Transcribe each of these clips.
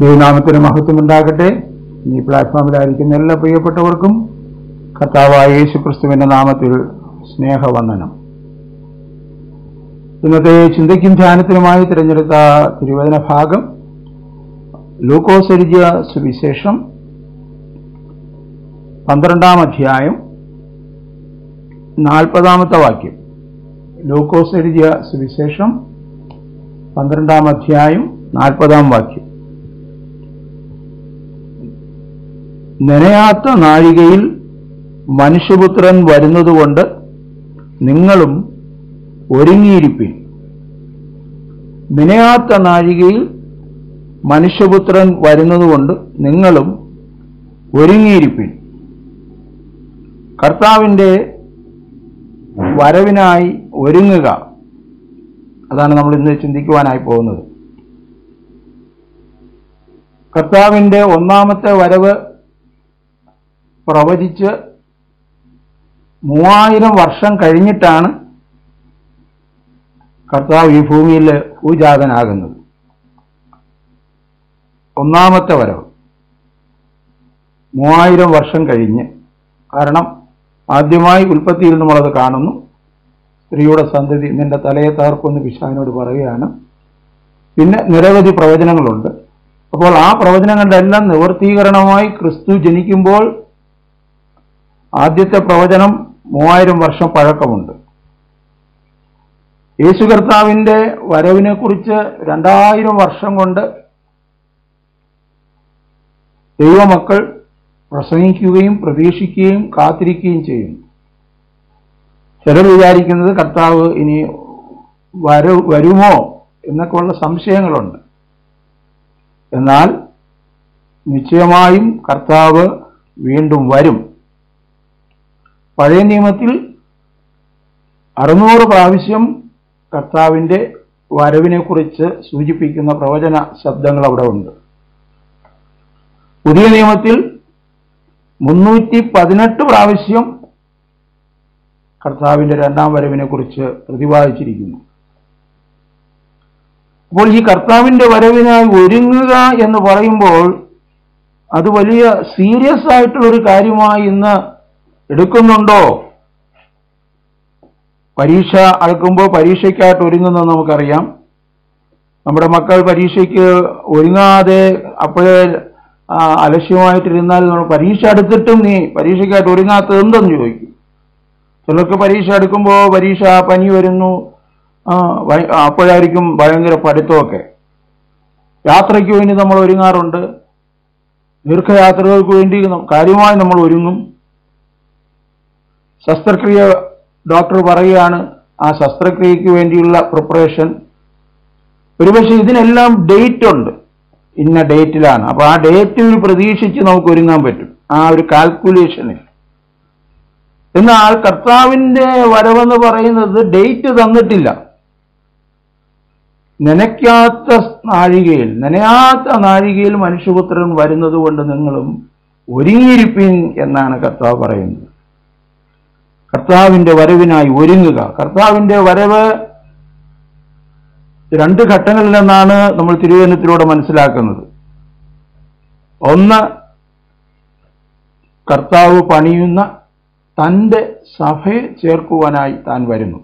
ദൈവനാമത്തിന് മഹത്വം ഉണ്ടാകട്ടെ ഈ പ്ലാറ്റ്ഫോമിലായിരിക്കുന്ന എല്ലാ പ്രിയപ്പെട്ടവർക്കും കർത്താവായ യേശു ക്രിസ്തുവിന്റെ നാമത്തിൽ സ്നേഹവന്ദനം. ഇന്നത്തെ ചിന്തയ്ക്കും ധ്യാനത്തിനുമായി തിരഞ്ഞെടുത്ത തിരുവചന ഭാഗം ലൂക്കോസ് എഴുതിയ സുവിശേഷം പന്ത്രണ്ടാം അധ്യായം നാൽപ്പതാമത്തെ വാക്യം. ലൂക്കോസ് എഴുതിയ സുവിശേഷം പന്ത്രണ്ടാം അധ്യായം നാൽപ്പതാം വാക്യം. നനയാത്ത നാഴികയിൽ മനുഷ്യപുത്രൻ വരുന്നതുകൊണ്ട് നിങ്ങളും ഒരുങ്ങിയിരിപ്പിൻ. നനയാത്ത നാഴികയിൽ മനുഷ്യപുത്രൻ വരുന്നതുകൊണ്ട് നിങ്ങളും ഒരുങ്ങിയിരിപ്പിൻ. കർത്താവിന്റെ വരവിനായി ഒരുങ്ങുക. അതാണ് നമ്മൾ ഇന്ന് ചിന്തിക്കുവാനായി പോകുന്നത്. കർത്താവിന്റെ ഒന്നാമത്തെ വരവ് പ്രവചിച്ച് മൂവായിരം വർഷം കഴിഞ്ഞിട്ടാണ് കർത്താവ് ഈ ഭൂമിയിൽ ഭൂജാതനാകുന്നത് ഒന്നാമത്തെ വരവ്. മൂവായിരം വർഷം കഴിഞ്ഞ്. കാരണം ആദ്യമായി ഉൽപ്പത്തിയിൽ നമ്മളത് കാണുന്നു. സ്ത്രീയുടെ സന്തതി നിന്റെ തലയെ തകർക്കുമെന്ന് പിശാവിനോട് പറയുകയാണ്. പിന്നെ നിരവധി പ്രവചനങ്ങളുണ്ട്. അപ്പോൾ ആ പ്രവചനങ്ങളുടെ എല്ലാം നിവർത്തീകരണമായി ക്രിസ്തു ജനിക്കുമ്പോൾ ആദ്യത്തെ പ്രവചനം മൂവായിരം വർഷം പഴക്കമുണ്ട്. യേശു കർത്താവിന്റെ വരവിനെക്കുറിച്ച് രണ്ടായിരം വർഷം കൊണ്ട് ദൈവമക്കൾ പ്രസംഗിക്കുകയും പ്രതീക്ഷിക്കുകയും കാത്തിരിക്കുകയും ചെയ്യുന്നു. ചിലർ വിചാരിക്കുന്നത് കർത്താവ് ഇനി വരു വരുമോ എന്നൊക്കെയുള്ള സംശയങ്ങളുണ്ട്. എന്നാൽ നിശ്ചയമായും കർത്താവ് വീണ്ടും വരും. പഴയ നിയമത്തിൽ അറുന്നൂറ് പ്രാവശ്യം കർത്താവിന്റെ വരവിനെക്കുറിച്ച് സൂചിപ്പിക്കുന്ന പ്രവചന ശബ്ദങ്ങൾ അവിടെ ഉണ്ട്. പുതിയ നിയമത്തിൽ മുന്നൂറ്റി പതിനെട്ട് പ്രാവശ്യം കർത്താവിന്റെ രണ്ടാം വരവിനെ കുറിച്ച് പ്രതിപാദിച്ചിരിക്കുന്നു. അപ്പോൾ ഈ കർത്താവിന്റെ വരവിനായി ഒരുങ്ങുക എന്ന് പറയുമ്പോൾ അത് വലിയ സീരിയസ് ആയിട്ടുള്ള ഒരു കാര്യമായി ഇന്ന് എടുക്കുന്നുണ്ടോ? പരീക്ഷ അടുക്കുമ്പോൾ പരീക്ഷയ്ക്കായിട്ട് ഒരുങ്ങുന്നത് നമുക്കറിയാം. നമ്മുടെ മക്കൾ പരീക്ഷയ്ക്ക് ഒരുങ്ങാതെ അപ്പോഴേ അലക്ഷ്യമായിട്ടിരുന്നാൽ നമ്മൾ പരീക്ഷ എടുത്തിട്ടും നീ പരീക്ഷയ്ക്കായിട്ട് ഒരുങ്ങാത്തത് എന്തെന്ന് ചോദിക്കും? ചിലർക്ക് പരീക്ഷ എടുക്കുമ്പോൾ പരീക്ഷ പനി വരുന്നു. അപ്പോഴായിരിക്കും ഭയങ്കര പഠിത്തമൊക്കെ. യാത്രയ്ക്ക് വേണ്ടി നമ്മൾ ഒരുങ്ങാറുണ്ട്. ദീർഘയാത്രകൾക്ക് വേണ്ടി കാര്യമായി നമ്മൾ ഒരുങ്ങും. ശസ്ത്രക്രിയ ഡോക്ടർ പറയുകയാണ് ആ ശസ്ത്രക്രിയക്ക് വേണ്ടിയുള്ള പ്രിപ്പറേഷൻ ഒരുപക്ഷെ ഇതിനെല്ലാം ഡേറ്റ് ഉണ്ട്. ഇന്ന ഡേറ്റിലാണ് അപ്പൊ ആ ഡേറ്റിൽ പ്രതീക്ഷിച്ച് നമുക്ക് ഒരുങ്ങാൻ പറ്റും. ആ ഒരു കാൽക്കുലേഷനിൽ എന്നാൽ കർത്താവിന്റെ വരവെന്ന് പറയുന്നത് ഡേറ്റ് തന്നിട്ടില്ല. നനയ്ക്കാത്ത നാഴികയിൽ നനയാത്ത നാഴികയിൽ മനുഷ്യപുത്രൻ വരുന്നത് കൊണ്ട് നിങ്ങളും ഒരുങ്ങിയിരിപ്പിൻ എന്നാണ് കർത്താവ് പറയുന്നത്. കർത്താവിന്റെ വരവിനായി ഒരുങ്ങുക. കർത്താവിന്റെ വരവ് രണ്ട് ഘട്ടങ്ങളിൽ നിന്നാണ് നമ്മൾ തിരുവചനത്തിലൂടെ മനസ്സിലാക്കുന്നത്. ഒന്ന് കർത്താവ് പണിയുന്ന തന്റെ സഭയെ ചേർക്കുവാനായി താൻ വരുന്നു.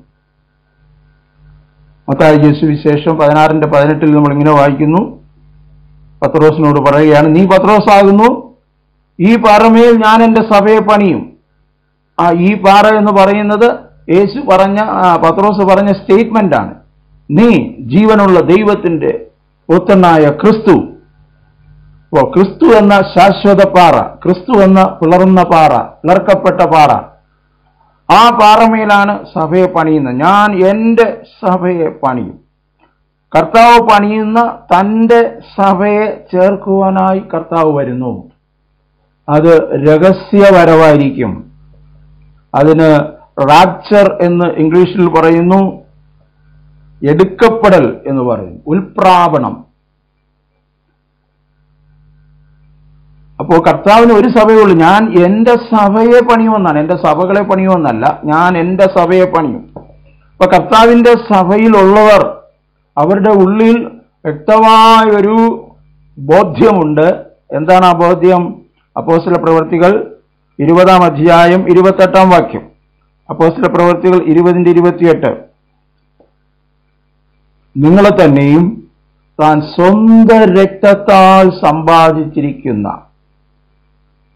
മത്തായി യേശു വിശേഷം പതിനാറിന്റെ പതിനെട്ടിൽ നമ്മൾ ഇങ്ങനെ വായിക്കുന്നു. പത്രോസിനോട് പറയുകയാണ് നീ പത്രോസാകുന്നു ഈ പാറമേൽ ഞാൻ എന്റെ സഭയെ പണിയും. ആ ഈ പാറ എന്ന് പറയുന്നത് യേശു പറഞ്ഞ പത്രോസ് പറഞ്ഞ സ്റ്റേറ്റ്മെന്റ് ആണ്. നീ ജീവനുള്ള ദൈവത്തിന്റെ പുത്രനായ ക്രിസ്തു. ഓ ക്രിസ്തു എന്ന ശാശ്വത പാറ ക്രിസ്തു എന്ന പിളർന്ന പാറ പിളർക്കപ്പെട്ട പാറ. ആ പാറമേലാണ് സഭയെ പണിയുന്നത്. ഞാൻ എന്റെ സഭയെ പണിയും. കർത്താവ് പണിയുന്ന തന്റെ സഭയെ ചേർക്കുവാനായി കർത്താവ് വരുന്നു. അത് രഹസ്യവരവായിരിക്കും. അതിന് റാപ്ചർ എന്ന് ഇംഗ്ലീഷിൽ പറയുന്നു എടുക്കപ്പെടൽ എന്ന് പറയുന്നു. ഉൽപ്രാപണം. അപ്പോൾ കർത്താവിന് ഒരു സഭയുള്ളൂ ഞാൻ എന്റെ സഭയെ പണിയുമെന്നാണ്. എന്റെ സഭകളെ പണിയുമെന്നല്ല. ഞാൻ എന്റെ സഭയെ പണിയും. അപ്പൊ കർത്താവിന്റെ സഭയിലുള്ളവർ അവരുടെ ഉള്ളിൽ വ്യക്തമായ ഒരു ബോധ്യമുണ്ട്. എന്താണ് ആ ബോധ്യം? അപ്പോസിലെ പ്രവർത്തികൾ ഇരുപതാം അധ്യായം ഇരുപത്തെട്ടാം വാക്യം. അപ്പോസ്തല പ്രവർത്തികൾ ഇരുപതിന്റെ ഇരുപത്തിയെട്ട്. നിങ്ങളെ തന്നെയും താൻ സ്വന്തം രക്തത്താൽ സമ്പാദിച്ചിരിക്കുന്ന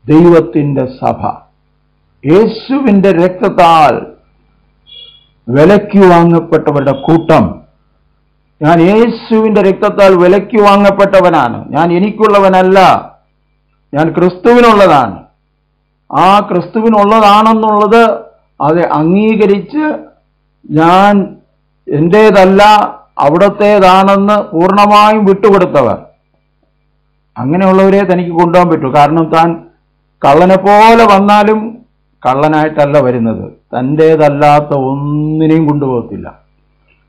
ദൈവത്തിന്റെ സഭ യേശുവിന്റെ രക്തത്താൽ വിലയ്ക്ക് വാങ്ങപ്പെട്ടവരുടെ കൂട്ടം. ഞാൻ യേശുവിന്റെ രക്തത്താൽ വിലയ്ക്ക് വാങ്ങപ്പെട്ടവനാണ്. ഞാൻ എനിക്കുള്ളവനല്ല. ഞാൻ ക്രിസ്തുവിനുള്ളതാണ്. ആ ക്രിസ്തുവിനുള്ളതാണെന്നുള്ളത് അത് അംഗീകരിച്ച് ഞാൻ എന്റേതല്ല അവിടത്തേതാണെന്ന് പൂർണമായും വിട്ടുകൊടുത്തവർ. അങ്ങനെയുള്ളവരെ തനിക്ക് കൊണ്ടുപോകാൻ പറ്റൂ. കാരണം താൻ കള്ളനെ പോലെ വന്നാലും കള്ളനായിട്ടല്ല വരുന്നത്. തന്റേതല്ലാത്ത ഒന്നിനെയും കൊണ്ടുപോകത്തില്ല.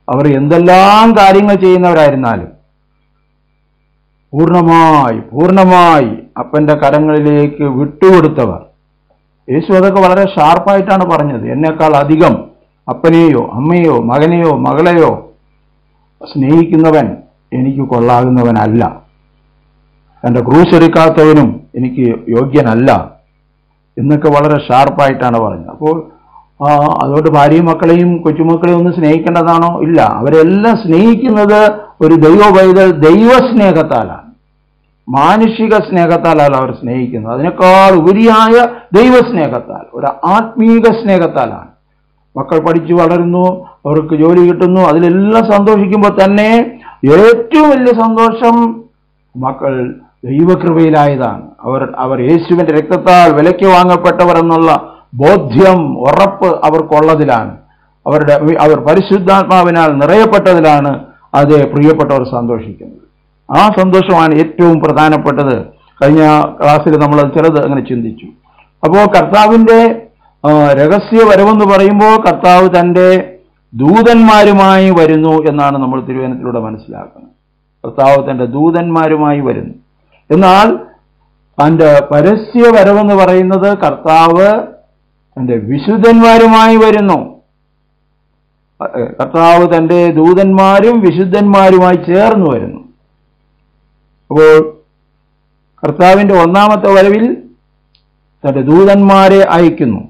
അവർ എന്തെല്ലാം കാര്യങ്ങൾ ചെയ്യുന്നവരായിരുന്നാലും പൂർണമായി പൂർണമായി അപ്പന്റെ കരങ്ങളിലേക്ക് വിട്ടുകൊടുത്തവർ. യേശു അതൊക്കെ വളരെ ഷാർപ്പായിട്ടാണ് പറഞ്ഞത്. എന്നേക്കാൾ അധികം അപ്പനെയോ അമ്മയോ മകനെയോ മകളെയോ സ്നേഹിക്കുന്നവൻ എനിക്ക് കൊള്ളാകുന്നവനല്ല. എന്റെ ക്രൂശെടുക്കാത്തവനും എനിക്ക് യോഗ്യനല്ല. എന്നൊക്കെ വളരെ ഷാർപ്പായിട്ടാണ് പറഞ്ഞത്. അപ്പോൾ അതുകൊണ്ട് ഭാര്യയും മക്കളെയും കൊച്ചുമക്കളെയും ഒന്നും സ്നേഹിക്കേണ്ടതാണോ? ഇല്ല. അവരെല്ലാം സ്നേഹിക്കുന്നത് ഒരു ദൈവ ദൈവസ്നേഹത്താലാണ്. മാനുഷിക സ്നേഹത്താലല്ല അവർ സ്നേഹിക്കുന്നത്. അതിനേക്കാൾ ഉപരിയായ ദൈവസ്നേഹത്താൽ ഒരു ആത്മീക സ്നേഹത്താലാണ്. മക്കൾ പഠിച്ചു വളരുന്നു അവർക്ക് ജോലി കിട്ടുന്നു അതിലെല്ലാം സന്തോഷിക്കുമ്പോൾ തന്നെ ഏറ്റവും വലിയ സന്തോഷം മക്കൾ ദൈവകൃപയിലായതാണ്. അവർ അവർ യേശുവിന്റെ രക്തത്താൽ വിലയ്ക്ക് വാങ്ങപ്പെട്ടവർ എന്നുള്ള ബോധ്യം ഉറപ്പ് അവർക്കുള്ളതിലാണ്. അവരുടെ അവർ പരിശുദ്ധാത്മാവിനാൽ നിറയപ്പെട്ടതിലാണ് അത് പ്രിയപ്പെട്ടവർ സന്തോഷിക്കുന്നത്. ആ സന്തോഷമാണ് ഏറ്റവും പ്രധാനപ്പെട്ടത്. കഴിഞ്ഞ ക്ലാസ്സിൽ നമ്മൾ ചിലത് അങ്ങനെ ചിന്തിച്ചു. അപ്പോൾ കർത്താവിന്റെ ആ, രഹസ്യ വരവെന്ന് പറയുമ്പോൾ കർത്താവ് തന്റെ ദൂതന്മാരുമായി വരുന്നു എന്നാണ് നമ്മൾ തിരുവനന്തപുരത്തിലൂടെ മനസ്സിലാക്കുന്നത്. കർത്താവ് തന്റെ ദൂതന്മാരുമായി വരുന്നു. എന്നാൽ തന്റെ പരസ്യ വരവെന്ന് പറയുന്നത് കർത്താവ് തന്റെ വിശുദ്ധന്മാരുമായി വരുന്നു. കർത്താവ് തന്റെ ദൂതന്മാരും വിശുദ്ധന്മാരുമായി ചേർന്ന് വരുന്നു. അപ്പോൾ കർത്താവിന്റെ ഒന്നാമത്തെ വരവിൽ തന്റെ ദൂതന്മാരെ അയക്കുന്നു.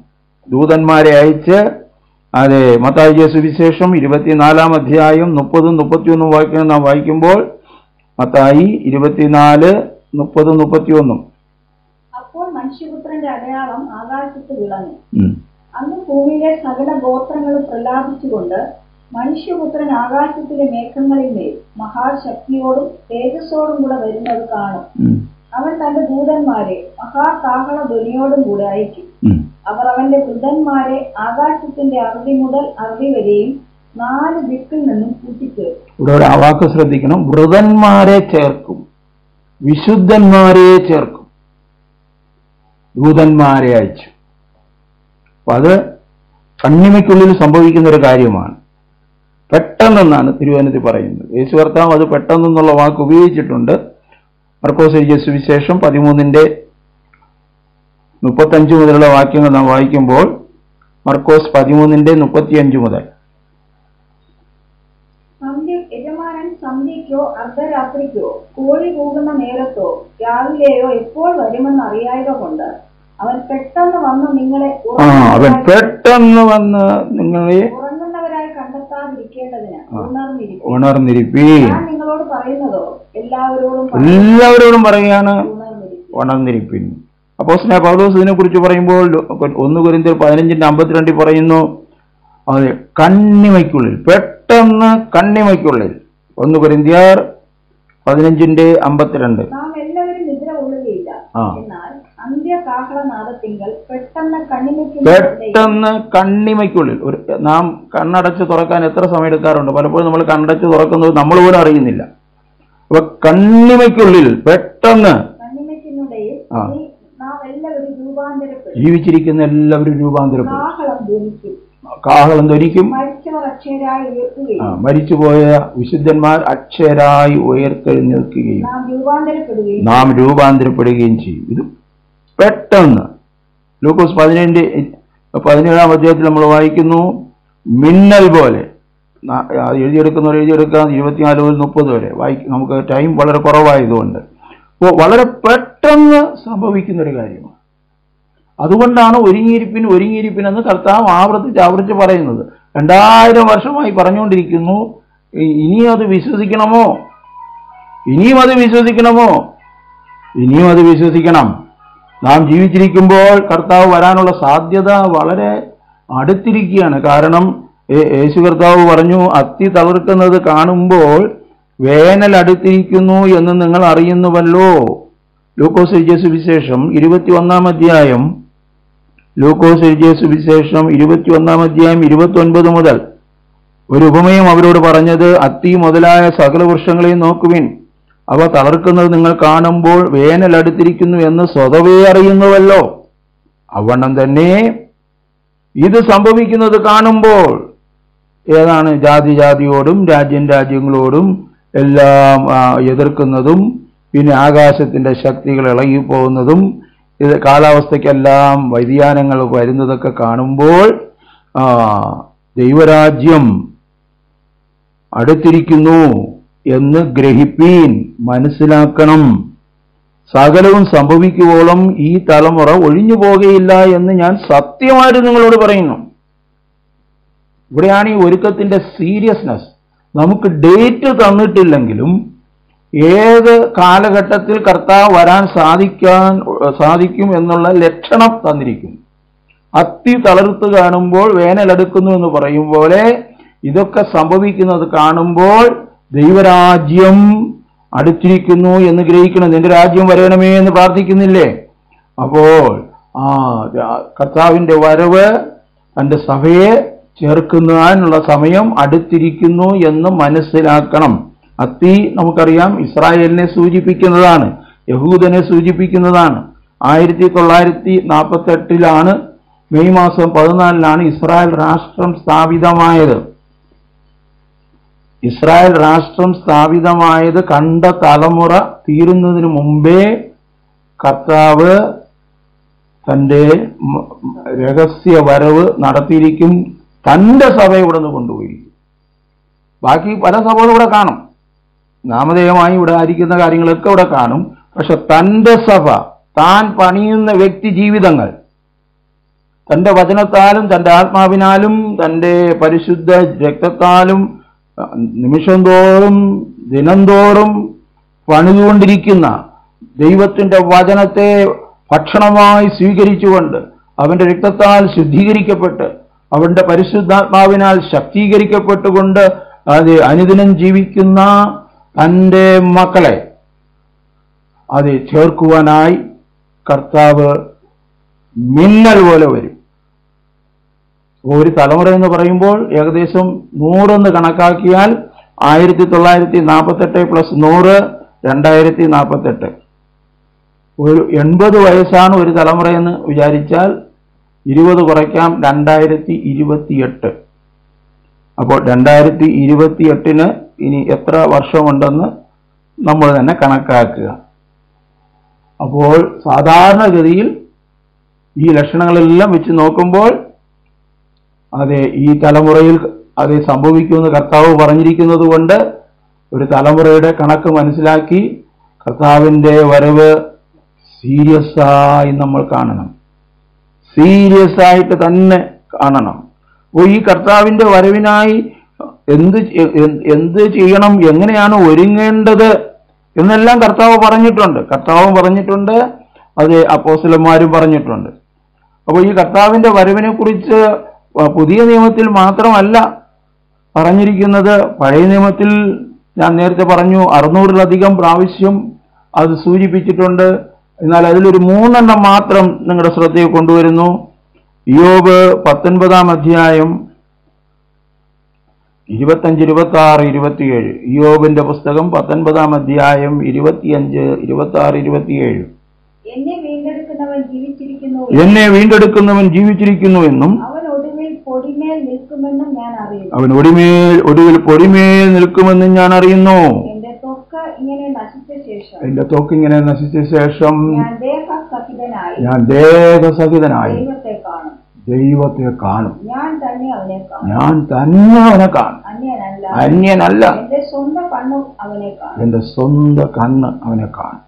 ദൂതന്മാരെ അയച്ച് അതെ മത്തായിയ സുവിശേഷം ഇരുപത്തിനാലാം അധ്യായം മുപ്പതും മുപ്പത്തിയൊന്നും വായിക്കുന്ന നാം വായിക്കുമ്പോൾ മത്തായി ഇരുപത്തിനാല് മുപ്പതും മുപ്പത്തിയൊന്നും. അപ്പോൾ മനുഷ്യപുത്രന്റെ അടയാളം ആകാശത്ത് വിളഞ്ഞു. അന്ന് ഭൂമിയിലെ സകല ഗോത്രങ്ങളും പ്രലാപിച്ചുകൊണ്ട് മനുഷ്യപുത്രൻ ആകാശത്തിലെ മേഘങ്ങളിൽ മേൽ മഹാശക്തിയോടും തേജസ്സോടും കൂടെ വരുന്നത് കാണും. അവൻ തന്റെ ദൂതന്മാരെ മഹാകാഹള ധ്വനിയോടും കൂടെ അയക്കും. അവർ അവന്റെ വൃദ്ധന്മാരെ ആകാശത്തിന്റെ അറുതി മുതൽ അറുതി വരെയും നാല് ദിക്കിൽ നിന്നും കൂട്ടിച്ചേർക്കും. ഇവിടെ ഒരു വാക്ക് ശ്രദ്ധിക്കണം. വൃതന്മാരെ ചേർക്കും. വിശുദ്ധന്മാരെ ചേർക്കും. ദൂതന്മാരെ അയച്ചു. അപ്പൊ അത് കണ്ണിമയ്ക്കുള്ളിൽ സംഭവിക്കുന്ന ഒരു കാര്യമാണ്. പെട്ടെന്നെന്നാണ് തിരുവനന്തപുരത്ത് പറയുന്നത്. യേശു കർത്താവ് അത് പെട്ടെന്നെന്നുള്ള വാക്ക് ഉപയോഗിച്ചിട്ടുണ്ട്. മർക്കോസ് എഴുതിയ സുവിശേഷം പതിമൂന്നിന്റെ മുപ്പത്തഞ്ച് മുതലുള്ള വാക്യങ്ങൾ നാം വായിക്കുമ്പോൾ മർക്കോസ് പതിമൂന്നിന്റെ മുപ്പത്തിയഞ്ച് മുതൽ. യജമാനൻ സന്ധ്യയ്ക്കോ അർദ്ധരാത്രിക്കോ കോഴി കൂകുന്ന നേരത്തോ രാവിലെയോ എപ്പോൾ വരുമെന്ന് അറിയായക കൊണ്ട് അവൻ പെട്ടെന്ന് വന്ന് നിങ്ങളെ അവൻ പെട്ടെന്ന് വന്ന് നിങ്ങളെ കണ്ടെത്താതിരിക്കേണ്ടതിന് ഉണർന്നിരിക്കും. ഉണർന്നിരിപ്പീ. ഞാൻ നിങ്ങളോട് പറയുന്നതോ? എല്ലാവരോടും പറയുകയാണ്. ഉണർന്നിരിപ്പിൻ. അപ്പോ സ്നേഹ പൗലോസ് ഇതിനെ കുറിച്ച് പറയുമ്പോൾ ഒന്ന് കുരിന്തിൽ പതിനഞ്ചിന്റെ അമ്പത്തിരണ്ടിൽ പറയുന്നു അതെ കണ്ണിമയ്ക്കുള്ളിൽ പെട്ടെന്ന് കണ്ണിമയ്ക്കുള്ളിൽ. ഒന്ന് കുരിന്തിയാർ പതിനഞ്ചിന്റെ അമ്പത്തിരണ്ട്. ആ. പെട്ടെന്ന് കണ്ണിമയ്ക്ക് പെട്ടെന്ന് കണ്ണിമയ്ക്കുള്ളിൽ. ഒരു നാം കണ്ണടച്ച് തുറക്കാൻ എത്ര സമയം എടുക്കാറുണ്ട് പലപ്പോഴും നമ്മൾ കണ്ണടച്ച് തുറക്കുന്നത് നമ്മൾ പോലും അറിയുന്നില്ല. അപ്പൊ കണ്ണിമയ്ക്കുള്ളിൽ പെട്ടെന്ന് ജീവിച്ചിരിക്കുന്ന എല്ലാവരും രൂപാന്തരപ്പെടും. കാഹളം ധരിക്കും മരിച്ചുപോയ വിശുദ്ധന്മാർ അക്ഷരായി ഉയർത്തെഴുന്നേൽക്കുകയും. നാം രൂപാന്തരപ്പെടുകയും ചെയ്യും. ഇത് പെട്ടെന്ന്. ലൂക്കോസ് പതിനേഴ് പതിനേഴാം അധ്യായത്തിൽ നമ്മൾ വായിക്കുന്നു മിന്നൽ പോലെ. എഴുതിയെടുക്കുന്നവർ എഴുതിയെടുക്കാം ഇരുപത്തിനാല് മുതൽ മുപ്പത് വരെ. വായിക്കും നമുക്ക് ടൈം വളരെ കുറവായതുകൊണ്ട്. അപ്പോൾ വളരെ പെട്ടെന്ന് സംഭവിക്കുന്ന ഒരു കാര്യമാണ്. അതുകൊണ്ടാണ് ഒരുങ്ങിയിരിപ്പിന് ഒരുങ്ങിയിരിപ്പിനെന്ന് കർത്താവ് ആവർത്തിച്ച് ആവർത്തിച്ച് പറയുന്നത്. രണ്ടായിരം വർഷമായി പറഞ്ഞുകൊണ്ടിരിക്കുന്നു. ഇനിയും അത് വിശ്വസിക്കണമോ? ഇനിയും അത് വിശ്വസിക്കണമോ? ഇനിയും അത് വിശ്വസിക്കണം. നാം ജീവിച്ചിരിക്കുമ്പോൾ കർത്താവ് വരാനുള്ള സാധ്യത വളരെ അടുത്തിരിക്കുകയാണ്. കാരണം യേശു കർത്താവ് പറഞ്ഞു അത്തി തളിർക്കുന്നത് കാണുമ്പോൾ വേനൽ അടുത്തിരിക്കുന്നു എന്ന് നിങ്ങൾ അറിയുന്നുവല്ലോ. ലൂക്കോസ് എഴുതിയ സുവിശേഷം ഇരുപത്തി ഒന്നാം അധ്യായം ലൂക്കോസ് എഴുതിയ സുവിശേഷം ഇരുപത്തി ഒന്നാം അധ്യായം ഇരുപത്തി ഒൻപത് മുതൽ ഒരു ഉപമയും അവരോട് പറഞ്ഞത് അത്തി മുതലായ സകല വൃക്ഷങ്ങളെയും നോക്കുവിൻ. അവ തളർക്കുന്നത് നിങ്ങൾ കാണുമ്പോൾ വേനൽ അടുത്തിരിക്കുന്നു എന്ന് സ്വതവേ അറിയുന്നുവല്ലോ. അവണ്ണം തന്നെ ഇത് സംഭവിക്കുന്നത് കാണുമ്പോൾ ഏതാണ് ജാതി ജാതിയോടും രാജ്യം രാജ്യങ്ങളോടും എല്ലാം എതിർക്കുന്നതും പിന്നെ ആകാശത്തിന്റെ ശക്തികൾ ഇളകിപ്പോകുന്നതും ഇത് കാലാവസ്ഥയ്ക്കെല്ലാം വ്യതിയാനങ്ങൾ വരുന്നതൊക്കെ കാണുമ്പോൾ ദൈവരാജ്യം അടുത്തിരിക്കുന്നു. എന്ന് ഗ്രഹിപ്പീൻ മനസ്സിലാക്കണം. സകലവും സംഭവിക്കുവോളം ഈ തലമുറ ഒഴിഞ്ഞു പോകുകയില്ല എന്ന് ഞാൻ സത്യമായിട്ട് നിങ്ങളോട് പറയുന്നു. ഇവിടെയാണ് ഈ ഒരുക്കത്തിന്റെ സീരിയസ്നെസ് നമുക്ക് ഡേറ്റ് തന്നിട്ടില്ലെങ്കിലും ഏത് കാലഘട്ടത്തിൽ കർത്താവ് വരാൻ സാധിക്കാൻ സാധിക്കും എന്നുള്ള ലക്ഷണം തന്നിരിക്കും അത്തി തളർത്ത് കാണുമ്പോൾ വേനലെടുക്കുന്നു എന്ന് പറയും പോലെ ഇതൊക്കെ സംഭവിക്കുന്നത് കാണുമ്പോൾ ദൈവരാജ്യം അടുത്തിരിക്കുന്നു എന്ന് ഗ്രഹിക്കണം. നിന്റെ രാജ്യം വരണമേ എന്ന് പ്രാർത്ഥിക്കുന്നില്ലേ? അപ്പോൾ ആ കർത്താവിന്റെ വരവ് തന്റെ സഭയെ ചേർക്കുന്നതിനുള്ള സമയം അടുത്തിരിക്കുന്നു എന്ന് മനസ്സിലാക്കണം. അത്തി നമുക്കറിയാം ഇസ്രായേലിനെ സൂചിപ്പിക്കുന്നതാണ് യഹൂദനെ സൂചിപ്പിക്കുന്നതാണ്. ആയിരത്തി തൊള്ളായിരത്തി നാൽപ്പത്തെട്ടിലാണ് മെയ് മാസം പതിനാലിനാണ് ഇസ്രായേൽ രാഷ്ട്രം സ്ഥാപിതമായത്. ഇസ്രായേൽ രാഷ്ട്രം സ്ഥാപിതമായത് കണ്ട തലമുറ തീരുന്നതിന് മുമ്പേ കർത്താവ് തന്റെ രഹസ്യ വരവ് നടത്തിയിരിക്കും. തന്റെ സഭ ഇവിടെ നിന്ന് കൊണ്ടുപോയിരിക്കും. ബാക്കി പല സഭകളും ഇവിടെ കാണും. നാമധേയമായി ഇവിടെ ആയിരിക്കുന്ന കാര്യങ്ങളൊക്കെ ഇവിടെ കാണും. പക്ഷെ തന്റെ സഭ താൻ പണിയുന്ന വ്യക്തി ജീവിതങ്ങൾ തന്റെ വചനത്താലും തന്റെ ആത്മാവിനാലും തന്റെ പരിശുദ്ധ രക്തത്താലും നിമിഷം തോറും ദിനം തോറും പണിതുകൊണ്ടിരിക്കുന്ന ദൈവത്തിന്റെ വചനത്തെ ഭക്ഷണമായി സ്വീകരിച്ചുകൊണ്ട് അവന്റെ രക്തത്താൽ ശുദ്ധീകരിക്കപ്പെട്ട് അവന്റെ പരിശുദ്ധാത്മാവിനാൽ ശക്തീകരിക്കപ്പെട്ടുകൊണ്ട് അത് അനുദിനം ജീവിക്കുന്ന തന്റെ മക്കളെ അത് ചേർക്കുവാനായി കർത്താവ് മിന്നൽ പോലെ വരും. ഒരു തലമുറ എന്ന് പറയുമ്പോൾ ഏകദേശം നൂറെന്ന് കണക്കാക്കിയാൽ ആയിരത്തി തൊള്ളായിരത്തി നാൽപ്പത്തെട്ട് പ്ലസ് നൂറ് രണ്ടായിരത്തി നാൽപ്പത്തെട്ട് ഒരു എൺപത് വയസ്സാണ് ഒരു തലമുറയെന്ന് വിചാരിച്ചാൽ ഇരുപത് കുറയ്ക്കാം രണ്ടായിരത്തി ഇരുപത്തിയെട്ട് അപ്പോൾ രണ്ടായിരത്തി ഇരുപത്തിയെട്ടിന് ഇനി എത്ര വർഷമുണ്ടെന്ന് നമ്മൾ തന്നെ കണക്കാക്കുക. അപ്പോൾ സാധാരണഗതിയിൽ ഈ ലക്ഷണങ്ങളെല്ലാം വെച്ച് നോക്കുമ്പോൾ അതെ ഈ തലമുറയിൽ അത് സംഭവിക്കുമെന്ന് കർത്താവ് പറഞ്ഞിരിക്കുന്നത് കൊണ്ട് ഒരു തലമുറയുടെ കണക്ക് മനസ്സിലാക്കി കർത്താവിന്റെ വരവ് സീരിയസ് ആയി നമ്മൾ കാണണം. സീരിയസ് ആയിട്ട് തന്നെ കാണണം. അപ്പോൾ ഈ കർത്താവിന്റെ വരവിനായി എന്ത് എന്ത് ചെയ്യണം എങ്ങനെയാണ് ഒരുങ്ങേണ്ടത് എന്നെല്ലാം കർത്താവ് പറഞ്ഞിട്ടുണ്ട്. കർത്താവും പറഞ്ഞിട്ടുണ്ട് അത് അപ്പോസ്തലന്മാരും പറഞ്ഞിട്ടുണ്ട്. അപ്പോൾ ഈ കർത്താവിന്റെ വരവിനെ കുറിച്ച് പുതിയ നിയമത്തിൽ മാത്രമല്ല പറഞ്ഞിരിക്കുന്നത് പഴയ നിയമത്തിൽ ഞാൻ നേരത്തെ പറഞ്ഞു അറുന്നൂറിലധികം പ്രാവശ്യം അത് സൂചിപ്പിച്ചിട്ടുണ്ട്. എന്നാൽ അതിലൊരു മൂന്നെണ്ണം മാത്രം നിങ്ങളുടെ ശ്രദ്ധയിൽ കൊണ്ടുവരുന്നു. യോബ് പത്തൊൻപതാം അധ്യായം ഇരുപത്തഞ്ച് ഇരുപത്തി ആറ് ഇരുപത്തിയേഴ്. യോബിന്റെ പുസ്തകം പത്തൊൻപതാം അധ്യായം ഇരുപത്തിയഞ്ച് ഇരുപത്തി ആറ് ഇരുപത്തിയേഴ്. എന്നെ വീണ്ടെടുക്കുന്നവൻ ജീവിച്ചിരിക്കുന്നു. എന്നെ വീണ്ടെടുക്കുന്നവൻ ജീവിച്ചിരിക്കുന്നു എന്നും അവൻ ഒടിമേൽ ഒടുവിൽ പൊടിമേൽ നിൽക്കുമെന്ന് ഞാൻ അറിയുന്നു. എന്റെ തോക്ക് ഇങ്ങനെ നശിച്ച ശേഷം. ഞാൻ ദേഹസഹിതനായി. ദൈവത്തെ കാണും. ഞാൻ തന്നെ അവനെ കാണും. അന്യനല്ല. എന്റെ സ്വന്തം കണ്ണ് അവനെ കാണും.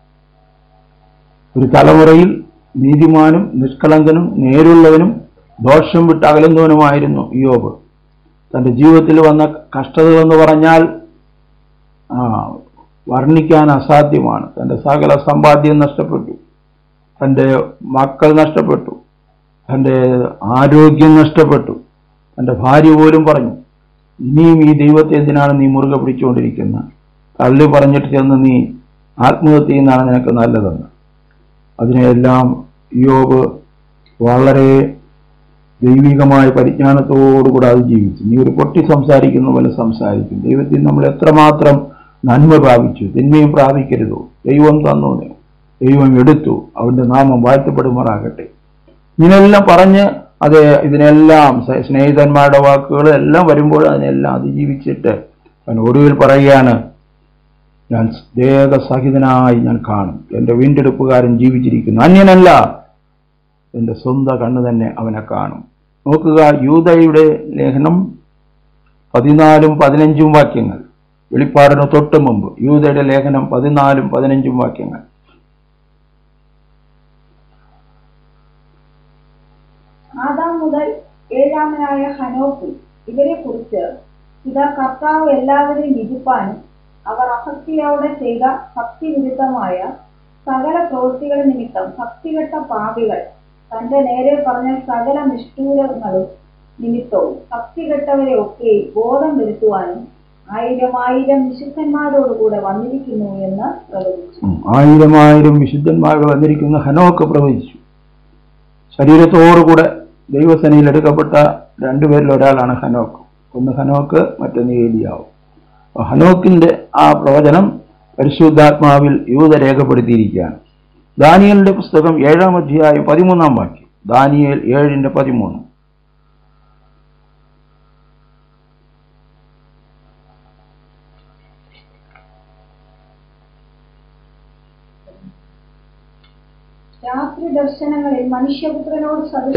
ഒരു തലമുറയിൽ നീതിമാനും നിഷ്കളങ്കനും നേരുള്ളവനും ദോഷം വിട്ട് അകലുന്നവനുമായിരുന്നു യോബ് തന്റെ ജീവിതത്തിൽ വന്ന കഷ്ടതകളെന്ന് പറഞ്ഞാൽ വർണിക്കാൻ അസാധ്യമാണ്. തന്റെ സകല സമ്പാദ്യം നഷ്ടപ്പെട്ടു. തന്റെ മക്കൾ നഷ്ടപ്പെട്ടു. തന്റെ ആരോഗ്യം നഷ്ടപ്പെട്ടു. തന്റെ ഭാര്യ പോലും പറഞ്ഞു ഇനിയും ഈ ദൈവത്തെ എന്തിനാണ് നീ മുറുകെ പിടിച്ചുകൊണ്ടിരിക്കുന്നത് തള്ളി പറഞ്ഞിട്ട് ചെന്ന് നീ ആത്മഹത്യ ചെയ്യുന്നതാണ് നിനക്ക് നല്ലതെന്ന്. അതിനെല്ലാം യോബ് വളരെ ദൈവികമായ പരിജ്ഞാനത്തോടുകൂടെ അത് ജീവിച്ചു. നീ ഒരു പൊട്ടി സംസാരിക്കുന്ന പോലെ സംസാരിക്കും. ദൈവത്തിൽ നമ്മൾ എത്രമാത്രം നന്മ പ്രാപിച്ചു. തിന്മയും പ്രാപിക്കരുതോ. ദൈവം തന്നു ദൈവം എടുത്തു. അവന്റെ നാമം വാഴ്ത്തപ്പെടുമാറാകട്ടെ. ഇതിനെല്ലാം പറഞ്ഞ് അത് ഇതിനെല്ലാം സ്നേഹിതന്മാരുടെ വാക്കുകൾ എല്ലാം വരുമ്പോൾ അതിനെല്ലാം അതിജീവിച്ചിട്ട് അവൻ ഒടുവിൽ പറയുകയാണ് ഞാൻ ദേഹസഹിതനായി ഞാൻ കാണും. എന്റെ വീണ്ടെടുപ്പുകാരൻ ജീവിച്ചിരിക്കുന്നു. അന്യനല്ല എന്റെ സ്വന്തം കണ്ണ് തന്നെ അവനെ കാണും. നോക്കുക യൂതയുടെ ലേഖനം പതിനാലും പതിനഞ്ചും വാക്യങ്ങൾ. വെളിപ്പാടിന് തൊട്ട് മുമ്പ് യൂതയുടെ ലേഖനം പതിനാലും പതിനഞ്ചും വാക്യങ്ങൾ. ആദാം മുതൽ ഏഴാമനായ ഹനോക്ക് ഇവരെ കുറിച്ച് ഇതാ കർത്താവ് എല്ലാവരെയും വിധിപ്പാനും അവർ അഭക്തിയോടെ ചെയ്ത ഭക്തിവിരുദ്ധമായ സകല പ്രവൃത്തികൾ നിമിത്തം ഭക്തികെട്ട പാപികൾ തന്റെ നേരെ പറഞ്ഞ സകല നിഷ്ഠൂരങ്ങളും നിമിത്തവും ഭക്തികെട്ടവരെ ഒക്കെ ബോധം വരുത്തുവാനും ആയിരം ആയിരം വിശുദ്ധന്മാരോടുകൂടെ വന്നിരിക്കുന്നു എന്ന് പ്രവചിച്ചു. ആയിരമായിരം ആയിരം ആയിരം വിശുദ്ധന്മാർ വന്നിരിക്കുന്ന ഹനോക്ക് പ്രവചിച്ചു. ശരീരത്തോടുകൂടെ ദൈവസേനയിൽ എടുക്കപ്പെട്ട രണ്ടുപേരിൽ ഒരാളാണ് ഹനോക്ക്. ഒന്ന് ഹനോക്ക് മറ്റൊന്ന് ഏലിയാവും. ഹനോക്കിന്റെ ആ പ്രവചനം പരിശുദ്ധാത്മാവിൽ യൂത രേഖപ്പെടുത്തിയിരിക്കുകയാണ്. ദാനിയലിന്റെ പുസ്തകം ഏഴാം അധ്യായം പതിമൂന്നാം വാക്യം. ദാനിയൽ ഏഴിന്റെ പതിമൂന്ന്.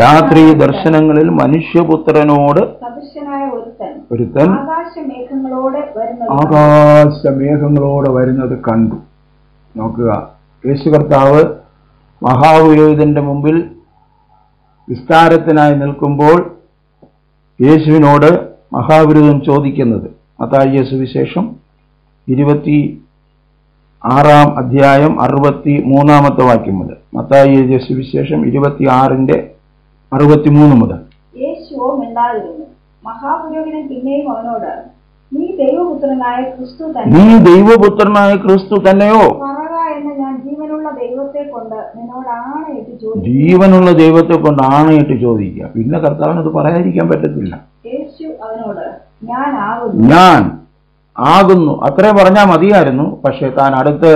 രാത്രി ദർശനങ്ങളിൽ മനുഷ്യപുത്രനോട് ഒരുത്തൻ, ആകാശമേഘങ്ങളോടെ വരുന്നത് കണ്ടു. നോക്കുക. യേശു കർത്താവ് മഹാപുരോഹിതന്റെ മുമ്പിൽ വിസ്താരത്തിനായി നിൽക്കുമ്പോൾ യേശുവിനോട് മഹാപുരോഹിതൻ ചോദിക്കുന്നത്. മത്തായി സുവിശേഷം ഇരുപത്തി ആറാം അധ്യായം അറുപത്തി മൂന്നാമത്തെ വാക്യം മുതൽ. മത്തായി സുവിശേഷം ഇരുപത്തി ആറിന്റെ അറുപത്തി മൂന്ന് മുതൽ. യേശുവോ മിണ്ടാതിരുന്നു. മഹാപുരോഹിതൻ പിന്നെയും അവനോട് നീ ദൈവപുത്രനായ ക്രിസ്തു നീ ദൈവപുത്രനായ ക്രിസ്തു തന്നെയോ പറക എന്ന് ഞാൻ ജീവനുള്ള ദൈവത്തെ കൊണ്ട് നിന്നോട് ആണയിട്ട് ചോദിച്ചു ജീവനുള്ള ദൈവത്തെ കൊണ്ട് ആണയിട്ട് ചോദിക്കുക. പിന്നെ കർത്താവിന് അത് പറയാതിരിക്കാൻ പറ്റത്തില്ല. ഞാൻ ആകുന്നു. അത്രേ പറഞ്ഞാൽ മതിയായിരുന്നു. പക്ഷെ താൻ അടുത്ത്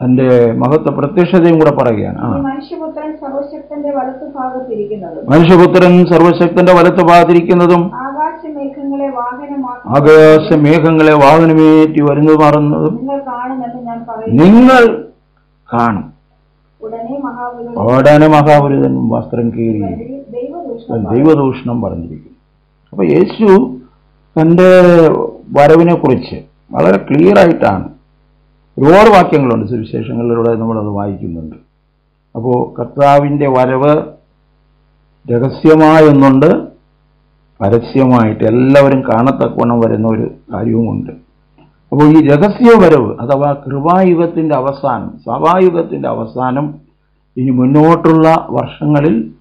തന്റെ മഹത്വ പ്രത്യക്ഷതയും കൂടെ പറയുകയാണ്. മനുഷ്യപുത്രൻ സർവശക്തന്റെ വലത്തു ഭാഗത്തിരിക്കുന്നതും മനുഷ്യപുത്രൻ സർവശക്തന്റെ വലത്ത് ഭാഗത്തിരിക്കുന്നതും ആകാശമേഘങ്ങളെ വാഹനമാക്കി ആകാശ മേഘങ്ങളെ വാഹനമേറ്റി വരുന്നത് മാറുന്നതും നിങ്ങൾ കാണും. ഉടനെ മഹാപുരുതൻ വസ്ത്രം കീറി ദൈവദൂഷണം പറഞ്ഞിരിക്കും അപ്പോൾ അപ്പൊ യേശു തന്റെ വരവിനെ കുറിച്ച് വളരെ ക്ലിയർ ആയിട്ടാണ്. ഒരുപാട് വാക്യങ്ങളുണ്ട് സുവിശേഷങ്ങളിലൂടെ നമ്മളത് വായിക്കുന്നുണ്ട്. അപ്പോൾ കർത്താവിന്റെ വരവ് രഹസ്യമായൊന്നുണ്ട് പരസ്യമായിട്ട് എല്ലാവരും കാണത്തക്കവണ്ണം വരുന്ന ഒരു കാര്യവുമുണ്ട്. അപ്പോൾ ഈ രഹസ്യ വരവ് അഥവാ കൃപായുഗത്തിന്റെ അവസാനം സഭായുഗത്തിന്റെ അവസാനം ഇനി മുന്നോട്ടുള്ള വർഷങ്ങളിൽ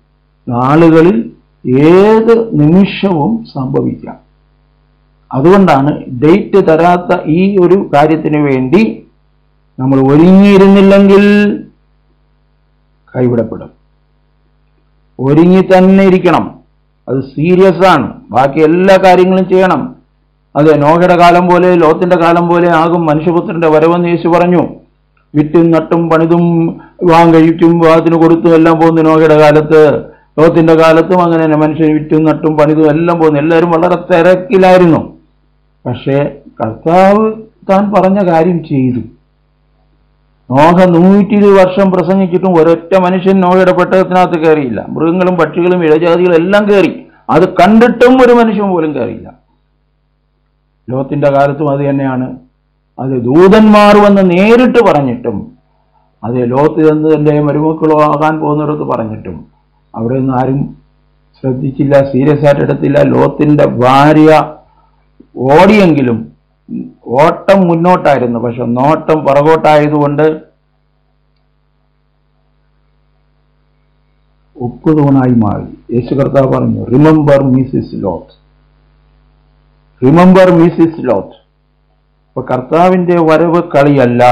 നാളുകളിൽ ഏത് നിമിഷവും സംഭവിക്കാം. അതുകൊണ്ടാണ് ഡേറ്റ് തരാത്ത ഈ ഒരു കാര്യത്തിന് വേണ്ടി നമ്മൾ ഒരുങ്ങിയിരുന്നില്ലെങ്കിൽ കൈവിടപ്പെടും. ഒരുങ്ങി തന്നെ ഇരിക്കണം അത് സീരിയസ് ആണ് ബാക്കി എല്ലാ കാര്യങ്ങളും ചെയ്യണം. അതെ നോഹയുടെ കാലം പോലെ ലോത്തിന്റെ കാലം പോലെ ആകും മനുഷ്യപുത്രന്റെ വരവെന്ന് യേശു പറഞ്ഞു. വിറ്റും നട്ടും പണിതും വിവാഹം കഴിച്ചും വിവാഹത്തിന് കൊടുത്തും എല്ലാം പോകുന്നു നോഹയുടെ കാലത്ത്. ലോത്തിന്റെ കാലത്തും അങ്ങനെ തന്നെ മനുഷ്യൻ വിറ്റും നട്ടും പണിതും എല്ലാം പോകുന്നു. എല്ലാവരും വളരെ തിരക്കിലായിരുന്നു. പക്ഷേ കർത്താവ് താൻ പറഞ്ഞ കാര്യം ചെയ്തു. നോഹ നൂറ്റി ഇരുപത് വർഷം പ്രസംഗിച്ചിട്ടും ഒരൊറ്റ മനുഷ്യൻ നോഹയുടെ പെട്ടകത്തിനകത്ത് കയറിയില്ല. മൃഗങ്ങളും പക്ഷികളും ഇഴജാതികളും എല്ലാം കയറി. അത് കണ്ടിട്ടും ഒരു മനുഷ്യൻ പോലും കയറിയില്ല. ലോകത്തിന്റെ കാലത്തും അത് തന്നെയാണ്. അത് ദൂതന്മാർ വന്ന് നേരിട്ട് പറഞ്ഞിട്ടും അത് ലോകത്ത് ചെന്ന് എന്റെ മരുമക്കളോ ആകാൻ പോകുന്നിടത്ത് പറഞ്ഞിട്ടും അവിടെ ഒന്നും ആരും ശ്രദ്ധിച്ചില്ല സീരിയസ് ആയിട്ട് എടുത്തില്ല. ലോകത്തിന്റെ ഭാര്യ ഓടിയെങ്കിലും ഓട്ടം മുന്നോട്ടായിരുന്നു. പക്ഷെ നോട്ടം പുറകോട്ടായതുകൊണ്ട് ഉപ്പുതൂണായി മാറി. യേശു കർത്താവ് പറഞ്ഞു remember Mrs Lot remember Mrs Lot അപ്പൊ കർത്താവിന്റെ വരവ് കളിയല്ല.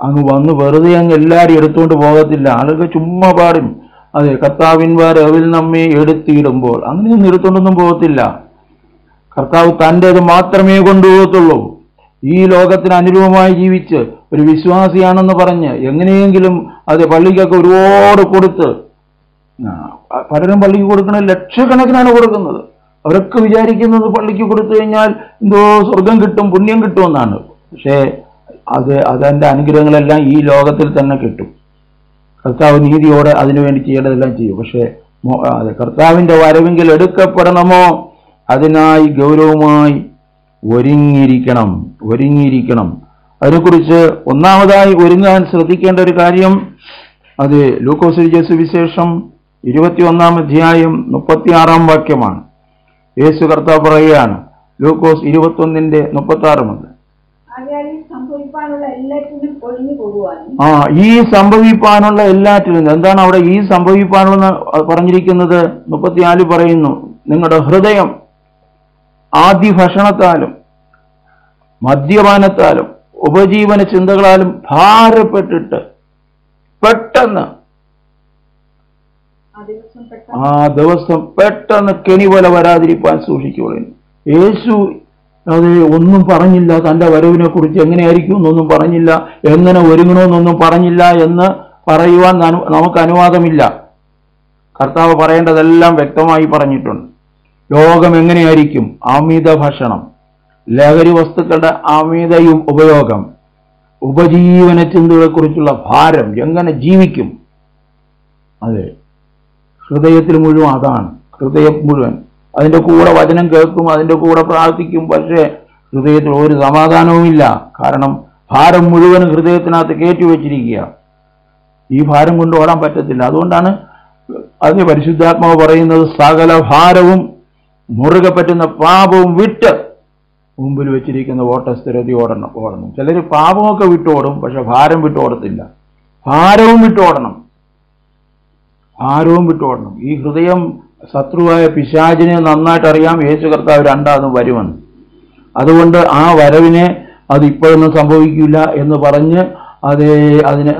അങ്ങ് വന്ന് വെറുതെ അങ്ങ് എല്ലാവരും എടുത്തുകൊണ്ട് പോകത്തില്ല. ആളുകൾ ചുമ്മാ പാടും. അതെ കർത്താവിൻ വരവിൽ നമ്മെ എടുത്തിടുമ്പോൾ അങ്ങനെയൊന്നും എടുത്തുകൊണ്ടൊന്നും പോകത്തില്ല. കർത്താവ് തന്റെത് മാത്രമേ കൊണ്ടുപോകത്തുള്ളൂ. ഈ ലോകത്തിന് അനുരൂപമായി ജീവിച്ച് ഒരു വിശ്വാസിയാണെന്ന് പറഞ്ഞ് എങ്ങനെയെങ്കിലും അത് പള്ളിക്കൊക്കെ ഒരുപാട് കൊടുത്ത്. പലരും പള്ളിക്ക് കൊടുക്കുന്നത് ലക്ഷക്കണക്കിനാണ് കൊടുക്കുന്നത്. അവരൊക്കെ വിചാരിക്കുന്നത് പള്ളിക്ക് കൊടുത്തു കഴിഞ്ഞാൽ എന്തോ സ്വർഗം കിട്ടും പുണ്യം കിട്ടുമെന്നാണ് പക്ഷേ അത് അതിന്റെ അനുഗ്രഹങ്ങളെല്ലാം ഈ ലോകത്തിൽ തന്നെ കിട്ടും. കർത്താവ് നീതിയോടെ അതിനുവേണ്ടി ചെയ്യേണ്ടതെല്ലാം ചെയ്യും. പക്ഷേ കർത്താവിന്റെ വരവെങ്കിൽ എടുക്കപ്പെടണമോ? അതിനായി ഗൗരവമായി ഒരുങ്ങിയിരിക്കണം ഒരുങ്ങിയിരിക്കണം. അതിനെക്കുറിച്ച് ഒന്നാമതായി ഒരുങ്ങാൻ ശ്രദ്ധിക്കേണ്ട ഒരു കാര്യം അത് ലൂക്കോസ് സുവിശേഷം ഇരുപത്തിയൊന്നാം അധ്യായം മുപ്പത്തിയാറാം വാക്യമാണ്. യേശു കർത്താവ് പറയുകയാണ് ലൂക്കോസ് ഇരുപത്തൊന്നിന്റെ മുപ്പത്തി ആറ് മുതൽ ആ ഈ സംഭവിപ്പാനുള്ള എല്ലാറ്റിനും എന്താണ് അവിടെ ഈ സംഭവിപ്പാനുള്ള പറഞ്ഞിരിക്കുന്നത്? മുപ്പത്തിനാല് പറയുന്നു നിങ്ങളുടെ ഹൃദയം ആദ്യ ഭക്ഷണത്താലും മദ്യപാനത്താലും ഉപജീവന ചിന്തകളാലും ഭാരപ്പെട്ടിട്ട് പെട്ടെന്ന് ആ ദിവസം പെട്ടെന്ന് കെണി പോലെ വരാതിരിക്കാൻ സൂക്ഷിക്കുകയുള്ളൂ യേശു അത് ഒന്നും പറഞ്ഞില്ല തന്റെ വരവിനെ കുറിച്ച് എങ്ങനെയായിരിക്കും എന്നൊന്നും പറഞ്ഞില്ല എങ്ങനെ ഒരുങ്ങണമെന്നൊന്നും പറഞ്ഞില്ല എന്ന് പറയുവാൻ നമുക്ക് അനുവാദമില്ല. കർത്താവ് പറയേണ്ടതെല്ലാം വ്യക്തമായി പറഞ്ഞിട്ടുണ്ട്. ലോകം എങ്ങനെയായിരിക്കും? അമിത ഭക്ഷണം ലഹരി വസ്തുക്കളുടെ അമിത ഉപയോഗം ഉപജീവന ചിന്തകളെക്കുറിച്ചുള്ള ഭാരം എങ്ങനെ ജീവിക്കും? അതെ. ഹൃദയത്തിൽ മുഴുവൻ അതാണ്. ഹൃദയം മുഴുവൻ. അതിന്റെ കൂടെ വചനം കേൾക്കും അതിന്റെ കൂടെ പ്രാർത്ഥിക്കും പക്ഷേ ഹൃദയത്തിൽ ഒരു സമാധാനവുമില്ല. കാരണം ഭാരം മുഴുവൻ ഹൃദയത്തിനകത്ത് കയറ്റി വെച്ചിരിക്കുക. ഈ ഭാരം കൊണ്ട് ഓടാൻ പറ്റത്തില്ല. അതുകൊണ്ടാണ് അതിന് പരിശുദ്ധാത്മാവ് പറയുന്നത് സകല ഭാരവും മുറുകെ പറ്റുന്ന പാപവും വിട്ട് മുമ്പിൽ വെച്ചിരിക്കുന്ന ഓട്ട സ്ഥിരതി ഓടണം ഓടണം. ചിലർ പാപമൊക്കെ വിട്ടോടും പക്ഷെ ഭാരം വിട്ടോടത്തില്ല. ഭാരവും വിട്ടോടണം. ഭാരവും വിട്ടോടണം ഈ ഹൃദയം ശത്രുവായ പിശാചിനെ നന്നായിട്ട് അറിയാം യേശു കർത്താവ് രണ്ടാമതും വരുമെന്ന്. അതുകൊണ്ട് ആ വരവിനെ അത് ഇപ്പോഴൊന്നും സംഭവിക്കില്ല എന്ന് പറഞ്ഞ് അതേ അതിനെ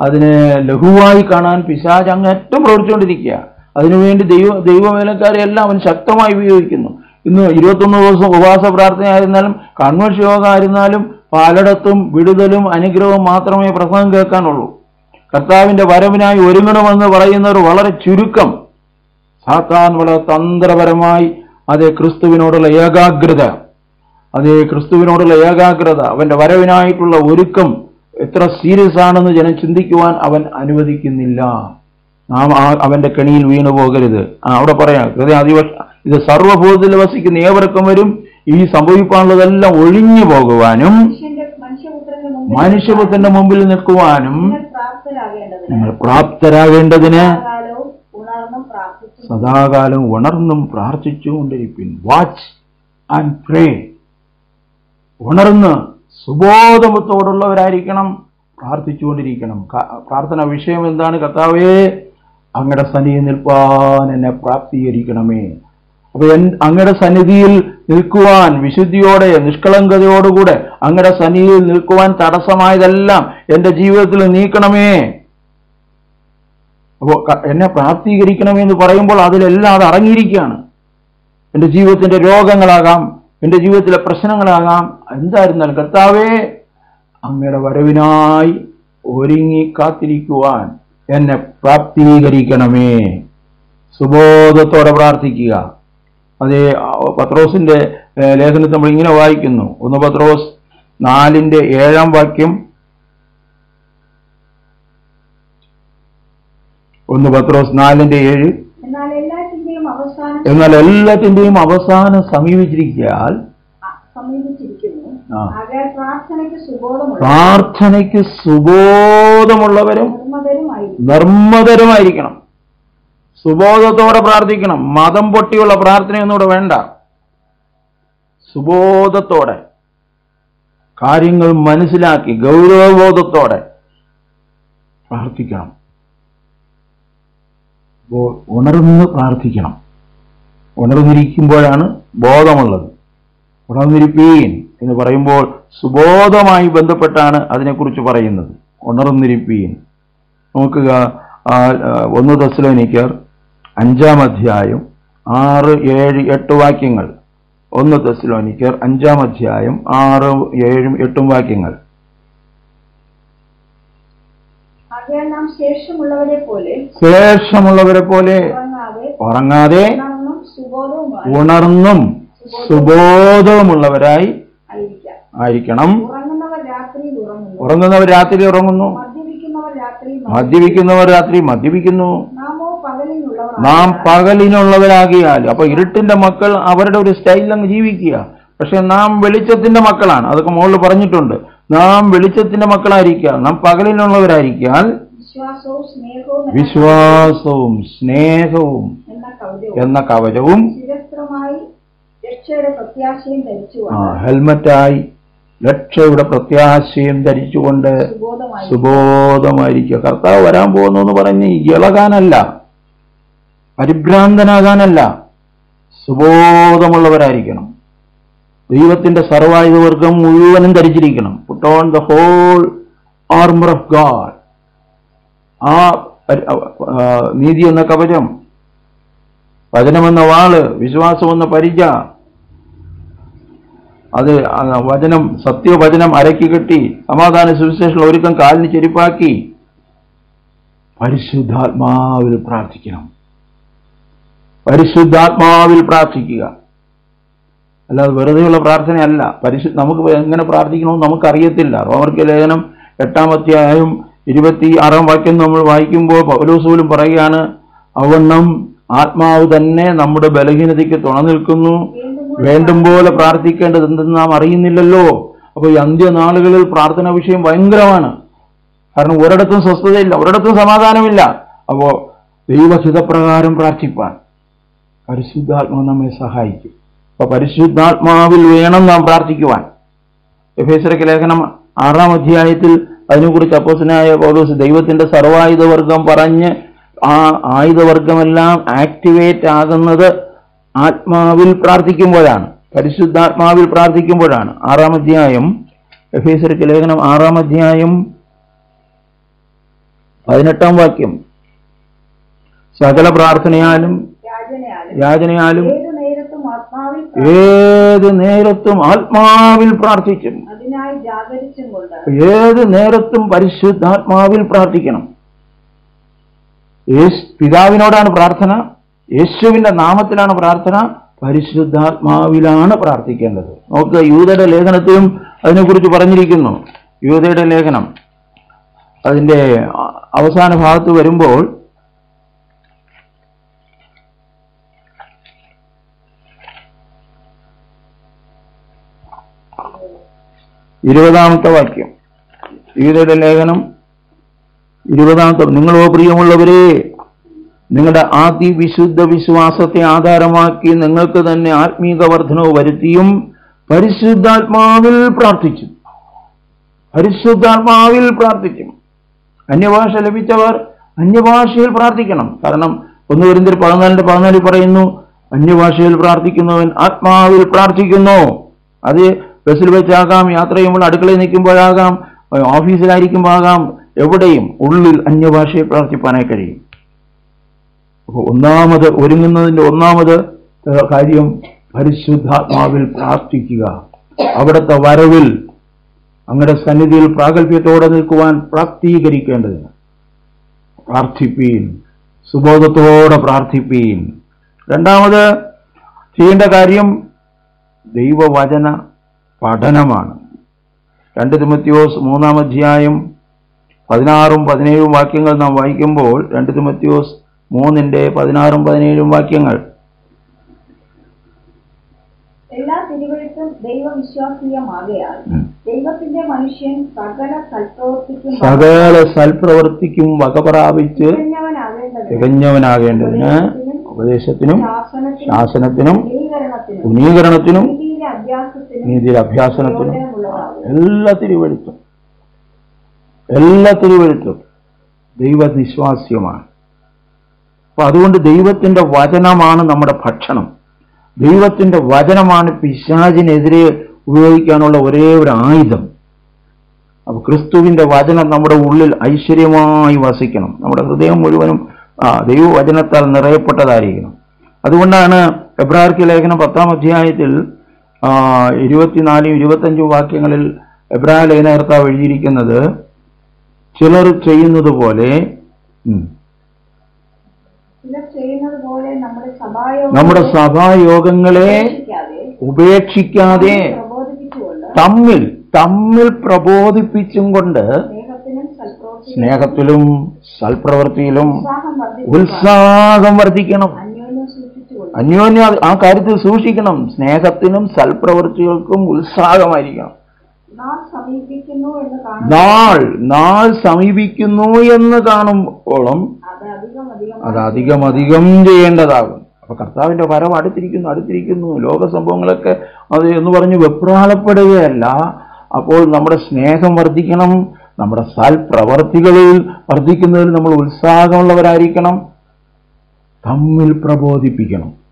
അതിനെ ലഘുവായി കാണാൻ പിശാജ് അങ്ങ് ഏറ്റവും പ്രവർത്തിച്ചുകൊണ്ടിരിക്കുക അതിനുവേണ്ടി ദൈവ ദൈവവേലക്കാരെ എല്ലാം അവൻ ശക്തമായി ഉപയോഗിക്കുന്നു. ഇന്ന് ഇരുപത്തൊന്ന് ദിവസം ഉപവാസ പ്രാർത്ഥന ആയിരുന്നാലും കൺവെൻഷൻ യോഗം ആയിരുന്നാലും പലയിടത്തും വിടുതലും അനുഗ്രഹവും മാത്രമേ പ്രസംഗം കേൾക്കാനുള്ളൂ. കർത്താവിന്റെ വരവിനായി ഒരുങ്ങണമെന്ന് പറയുന്ന പറയുന്നവർ വളരെ ചുരുക്കം. സാത്താൻ വളരെ തന്ത്രപരമായി അതേ ക്രിസ്തുവിനോടുള്ള ഏകാഗ്രത അതേ ക്രിസ്തുവിനോടുള്ള ഏകാഗ്രത അവന്റെ വരവിനായിട്ടുള്ള ഒരുക്കം എത്ര സീരിയസ് ആണെന്ന് ജനം ചിന്തിക്കുവാൻ അവൻ അനുവദിക്കുന്നില്ല. നാം ആ അവന്റെ കെണിയിൽ വീണു പോകരുത്. ആ, അവിടെ പറയാം ഹൃദയ അതിവശ ഇത് സർവഭൂതത്തിൽ വസിക്കുന്ന ഏവർക്കും വരും. ഈ സംഭവിക്കാനുള്ളതെല്ലാം ഒഴിഞ്ഞു പോകുവാനും മനുഷ്യപുത്രന്റെ മുമ്പിൽ നിൽക്കുവാനും നിങ്ങൾ പ്രാപ്തരാകേണ്ടതിന് സദാകാലം ഉണർന്നും പ്രാർത്ഥിച്ചുകൊണ്ടിരിപ്പിൻ. വാച്ച് ആൻഡ് പ്രേ ഉണർന്ന് സുബോധമത്തോടുള്ളവരായിരിക്കണം. പ്രാർത്ഥിച്ചുകൊണ്ടിരിക്കണം. പ്രാർത്ഥന വിഷയം എന്താണ് കർത്താവേ? അങ്ങടെ സനിയെ നിൽപ്പാൻ എന്നെ പ്രാപ്തീകരിക്കണമേ. അപ്പൊ അങ്ങയുടെ സന്നിധിയിൽ നിൽക്കുവാൻ വിശുദ്ധിയോടെ നിഷ്കളങ്കതയോടുകൂടെ അങ്ങയുടെ സന്നിധിയിൽ നിൽക്കുവാൻ തടസ്സമായതെല്ലാം എന്റെ ജീവിതത്തിൽ നീക്കണമേ. അപ്പോൾ എന്നെ പ്രാപ്തീകരിക്കണമേ എന്ന് പറയുമ്പോൾ അതിലെല്ലാം അത് അടങ്ങിയിരിക്കുകയാണ്. എന്റെ ജീവിതത്തിന്റെ രോഗങ്ങളാകാം എന്റെ ജീവിതത്തിലെ പ്രശ്നങ്ങളാകാം. എന്തായിരുന്നാലും കർത്താവേ അങ്ങയുടെ വരവിനായി ഒരുങ്ങി കാത്തിരിക്കുവാൻ എന്നെ പ്രാപ്തീകരിക്കണമേ. സുബോധത്തോടെ പ്രാർത്ഥിക്കുക. അതേ പത്രോസിന്റെ ലേഖനത്തെ ലേഖനത്തിൽ നമ്മൾ ഇങ്ങനെ വായിക്കുന്നു. ഒന്ന് പത്രോസ് നാലിന്റെ ഏഴാം വാക്യം. ഒന്ന് പത്രോസ് നാലിന്റെ ഏഴ്. എന്നാൽ എല്ലാത്തിന്റെയും അവസാനം ആ. പ്രാർത്ഥനയ്ക്ക് സുബോധമുള്ള പ്രാർത്ഥനയ്ക്ക് സുബോധമുള്ളവരും നിർമ്മതരുമായിരിക്കും. നിർമ്മതരുമായിരിക്കണം. സുബോധത്തോടെ പ്രാർത്ഥിക്കണം. മതം പൊട്ടിയുള്ള പ്രാർത്ഥനയൊന്നും ഇവിടെ വേണ്ട. സുബോധത്തോടെ. കാര്യങ്ങൾ മനസ്സിലാക്കി ഗൗരവബോധത്തോടെ പ്രാർത്ഥിക്കണം. ഉണർന്ന് പ്രാർത്ഥിക്കണം. ഉണർന്നിരിക്കുമ്പോഴാണ് ബോധമുള്ളത്. ഉണർന്നിരിപ്പീൻ എന്ന് പറയുമ്പോൾ സുബോധമായി ബന്ധപ്പെട്ടാണ് അതിനെക്കുറിച്ച് പറയുന്നത്. ഉണർന്നിരിപ്പീൻ. നോക്കുക ഒന്ന് തെസ്സലോനിക്കർ അഞ്ചാം അധ്യായം ആറ് ഏഴ് എട്ട് വാക്യങ്ങൾ. ഒന്ന് തെസ്ലോനിക്കർ അഞ്ചാം അധ്യായം ആറ് ഏഴും എട്ടും വാക്യങ്ങൾ. ശേഷമുള്ളവരെ പോലെ ഉറങ്ങാതെ ഉണർന്നും സുബോധവുമുള്ളവരായി ആയിരിക്കണം. ഉറങ്ങുന്നവർ രാത്രി ഉറങ്ങുന്നു. മദ്യപിക്കുന്നവർ രാത്രി മദ്യപിക്കുന്നു. നാം പകലിനുള്ളവരാകിയാൽ. അപ്പൊ ഇരുട്ടിന്റെ മക്കൾ അവരുടെ ഒരു സ്റ്റൈലിൽ അങ്ങ് ജീവിക്കുക. പക്ഷെ നാം വെളിച്ചത്തിന്റെ മക്കളാണ്. അതൊക്കെ മുകളിൽ പറഞ്ഞിട്ടുണ്ട്. നാം വെളിച്ചത്തിന്റെ മക്കളായിരിക്കുക. നാം പകലിനുള്ളവരായിരിക്കാൻ വിശ്വാസവും സ്നേഹവും എന്ന കവചവും ആ, ഹെൽമറ്റായി രക്ഷയുടെ പ്രത്യാശയും ധരിച്ചുകൊണ്ട് സുബോധമായി സുബോധമായിരിക്കുക. കർത്താവ് വരാൻ പോകുന്നു എന്ന് പറഞ്ഞ് ഇളകാനല്ല. പരിഭ്രാന്തനാകാനല്ല. സുബോധമുള്ളവരായിരിക്കണം. ദൈവത്തിന്റെ സർവായുധവർഗം മുഴുവനും ധരിച്ചിരിക്കണം. Put on the whole armour of God ആ നീതി എന്ന കവചം വചനമെന്ന വാൾ വിശ്വാസമെന്ന പരിച അത് വചനം സത്യവചനം അരക്കി കെട്ടി സമാധാന സുവിശേഷം ഒരുക്കം കാലിന് ചെരുപ്പാക്കി പരിശുദ്ധാത്മാവിൽ പ്രാർത്ഥിക്കണം. പരിശുദ്ധാത്മാവിൽ പ്രാർത്ഥിക്കുക. അല്ലാതെ വെറുതെയുള്ള പ്രാർത്ഥനയല്ല. പരിശു നമുക്ക് എങ്ങനെ പ്രാർത്ഥിക്കണമെന്ന് നമുക്കറിയത്തില്ല. റോമർക്ക് ലേഖനം എട്ടാമത്തെയായും ഇരുപത്തി ആറാം വാക്യം നമ്മൾ വായിക്കുമ്പോൾ പൗലോസൂലും പറയുകയാണ് അവണ്ണം ആത്മാവ് തന്നെ നമ്മുടെ ബലഹീനതയ്ക്ക് തുണ നിൽക്കുന്നു. വേണ്ടും പോലെ പ്രാർത്ഥിക്കേണ്ടത് എന്തെന്ന് നാം അറിയുന്നില്ലല്ലോ. അപ്പോൾ ഈ അന്ത്യനാളുകളിൽ പ്രാർത്ഥന വിഷയം ഭയങ്കരമാണ്. കാരണം ഒരിടത്തും സ്വസ്ഥതയില്ല ഒരിടത്തും സമാധാനമില്ല. അപ്പോൾ ദൈവഹിതപ്രകാരം പ്രാർത്ഥിപ്പാൻ. പരിശുദ്ധാത്മാവ് നമ്മെ സഹായിക്കും. അപ്പൊ പരിശുദ്ധാത്മാവിൽ വേണം നാം പ്രാർത്ഥിക്കുവാൻ. എഫേസരക്ക് ലേഖനം ആറാം അധ്യായത്തിൽ അതിനെക്കുറിച്ച് അപ്പോസനായ പൗലോസ് ദൈവത്തിന്റെ സർവായുധവർഗം പറഞ്ഞ് ആ ആയുധവർഗമെല്ലാം ആക്ടിവേറ്റ് ആകുന്നത് ആത്മാവിൽ പ്രാർത്ഥിക്കുമ്പോഴാണ്. പരിശുദ്ധാത്മാവിൽ പ്രാർത്ഥിക്കുമ്പോഴാണ്. ആറാം അധ്യായം എഫേസർക്ക് ലേഖനം ആറാം അധ്യായം പതിനെട്ടാം വാക്യം. സകല പ്രാർത്ഥനയാലും യാചനയാലും ഏത് നേരത്തും ആത്മാവിൽ പ്രാർത്ഥിക്കും. ഏത് നേരത്തും പരിശുദ്ധാത്മാവിൽ പ്രാർത്ഥിക്കണം. പിതാവിനോടാണ് പ്രാർത്ഥന യേശുവിന്റെ നാമത്തിലാണ് പ്രാർത്ഥന പരിശുദ്ധാത്മാവിലാണ് പ്രാർത്ഥിക്കേണ്ടത്. നോക്കുക യൂതയുടെ ലേഖനത്തിലും അതിനെക്കുറിച്ച് പറഞ്ഞിരിക്കുന്നു. യൂതയുടെ ലേഖനം. അതിന്റെ അവസാന ഭാഗത്ത് വരുമ്പോൾ ഇരുപതാമത്തെ വാക്യം. ഈതയുടെ ലേഖനം ഇരുപതാമത്തെ നിങ്ങളോ പ്രിയമുള്ളവരെ നിങ്ങളുടെ ആദ്യ വിശുദ്ധ വിശ്വാസത്തെ ആധാരമാക്കി നിങ്ങൾക്ക് തന്നെ ആത്മീക വർധനവ് വരുത്തിയും പരിശുദ്ധാത്മാവിൽ പ്രാർത്ഥിച്ചു. പരിശുദ്ധാത്മാവിൽ പ്രാർത്ഥിക്കും അന്യഭാഷ ലഭിച്ചവർ അന്യഭാഷയിൽ പ്രാർത്ഥിക്കണം. കാരണം ഒന്ന് വരുന്നതിൽ പതിനാലിന്റെ പതിനാലിൽ പറയുന്നു അന്യഭാഷയിൽ പ്രാർത്ഥിക്കുന്നവൻ ആത്മാവിൽ പ്രാർത്ഥിക്കുന്നു. അത് ബസ്സിൽ വെച്ചാകാം യാത്ര ചെയ്യുമ്പോൾ അടുക്കളയിൽ നിൽക്കുമ്പോഴാകാം ഓഫീസിലായിരിക്കുമ്പോഴാകാം എവിടെയും ഉള്ളിൽ അന്യഭാഷയെ പ്രാർത്ഥിപ്പാനായി കഴിയും. അപ്പോൾ ഒന്നാമത് ഒരുങ്ങുന്നതിന്റെ ഒന്നാമത് കാര്യം പരിശുദ്ധാത്മാവിൽ പ്രാർത്ഥിക്കുക. അവിടുത്തെ വരവിൽ അങ്ങയുടെ സന്നിധിയിൽ പ്രാഗൽഭ്യത്തോടെ നിൽക്കുവാൻ പ്രാപ്തീകരിക്കേണ്ടതിന് പ്രാർത്ഥിപ്പീൻ സുബോധത്തോടെ പ്രാർത്ഥിപ്പീൻ. രണ്ടാമത് ചെയ്യേണ്ട കാര്യം ദൈവവചന പഠനമാണ്. രണ്ട് തിമത്യോസ് മൂന്നാം അധ്യായം പതിനാറും പതിനേഴും വാക്യങ്ങൾ നാം വായിക്കുമ്പോൾ രണ്ട് തിമത്യോസ് മൂന്നിന്റെ പതിനാറും പതിനേഴും വാക്യങ്ങൾ. എല്ലാ തിരുവഴുത്തും ദൈവവിശ്വാസീയമാകയാൽ ദൈവത്തിന്റെ മനുഷ്യൻ സകല സൽപ്രവർത്തിക്കും സകല സൽപ്രവൃത്തിക്കും വക പ്രാപിച്ച് തികഞ്ഞവനാകേണ്ടതിന് ഉപദേശത്തിനും ശാസനത്തിനും ഉന്നീകരണത്തിനും നീതിയുടെ അഭ്യാസനത്തിനും എല്ലാ തിരുവഴുത്തും എല്ലാ തിരുവഴുത്തും ദൈവനിശ്വാസ്യമാണ് അപ്പൊ അതുകൊണ്ട് ദൈവത്തിന്റെ വചനമാണ് നമ്മുടെ ഭക്ഷണം. ദൈവത്തിന്റെ വചനമാണ് പിശാചിനെതിരെ ഉപയോഗിക്കാനുള്ള ഒരേ ഒരു ആയുധം. അപ്പൊ ക്രിസ്തുവിന്റെ വചനം നമ്മുടെ ഉള്ളിൽ ഐശ്വര്യമായി വസിക്കണം. നമ്മുടെ ഹൃദയം മുഴുവനും ആ ദൈവവചനത്താൽ നിറയപ്പെട്ടതായിരിക്കണം. അതുകൊണ്ടാണ് എബ്രാഹിർക്ക് ലേഖനം പത്താം അധ്യായത്തിൽ ഇരുപത്തിനാലും ഇരുപത്തഞ്ചും വാക്യങ്ങളിൽ എബ്രാഹിം ലൈനകർത്ത എഴുതിയിരിക്കുന്നത് ചിലർ ചെയ്യുന്നത് പോലെ നമ്മുടെ സഭായോഗം നമ്മുടെ സഭായോഗങ്ങളെ ഉപേക്ഷിക്കാതെ തമ്മിൽ തമ്മിൽ പ്രബോധിപ്പിച്ചും കൊണ്ട് സ്നേഹത്തിലും സൽപ്രവൃത്തിയിലും ഉത്സാഹം വർദ്ധിക്കണം. അന്യോന്യം ആ കാര്യത്തിൽ സൂക്ഷിക്കണം. സ്നേഹത്തിനും സൽപ്രവൃത്തികൾക്കും ഉത്സാഹമായിരിക്കണം. നാൾ നാൾ സമീപിക്കുന്നു എന്ന് കാണുമ്പോളും അത് അധികം അധികം അത് അധികം അധികം ചെയ്യേണ്ടതാകും. അപ്പൊ കർത്താവിന്റെ വരവ് അടുത്തിരിക്കുന്നു അടുത്തിരിക്കുന്നു. ലോക സംഭവങ്ങളൊക്കെ അത് എന്ന് പറഞ്ഞ് വെപ്രാളപ്പെടുകയല്ല. അപ്പോൾ നമ്മുടെ സ്നേഹം വർദ്ധിക്കണം. നമ്മുടെ സൽപ്രവർത്തികളിൽ വർദ്ധിക്കുന്നതിൽ നമ്മൾ ഉത്സാഹമുള്ളവരായിരിക്കണം. തമ്മിൽ പ്രബോധിപ്പിക്കണം.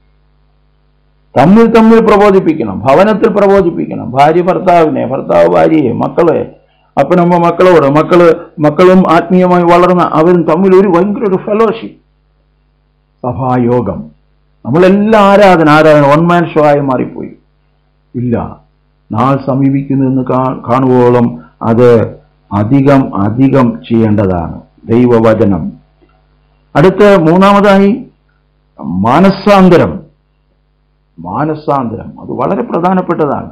തമ്മിൽ തമ്മിൽ പ്രബോധിപ്പിക്കണം ഭവനത്തിൽ പ്രബോധിപ്പിക്കണം. ഭാര്യ ഭർത്താവിനെ ഭർത്താവ് ഭാര്യയെ മക്കളെ അപ്പനമ്മ മക്കളോട് മക്കൾ മക്കളും ആത്മീയമായി വളർന്ന അവരും തമ്മിൽ ഒരു ഭയങ്കര ഒരു ഫെലോഷിപ്പ് സഭായോഗം. നമ്മളെല്ലാം ആരാധന ആരാധന വൺ മാൻ ഷോ ആയി മാറിപ്പോയി. ഇല്ല നാൾ സമീപിക്കുന്നു എന്ന് കാണുവോളം അത് അധികം അധികം ചെയ്യേണ്ടതാണ്. ദൈവവചനം. അടുത്ത് മൂന്നാമതായി മാനസാന്തരം. മാനസാന്തരം. അത് വളരെ പ്രധാനപ്പെട്ടതാണ്.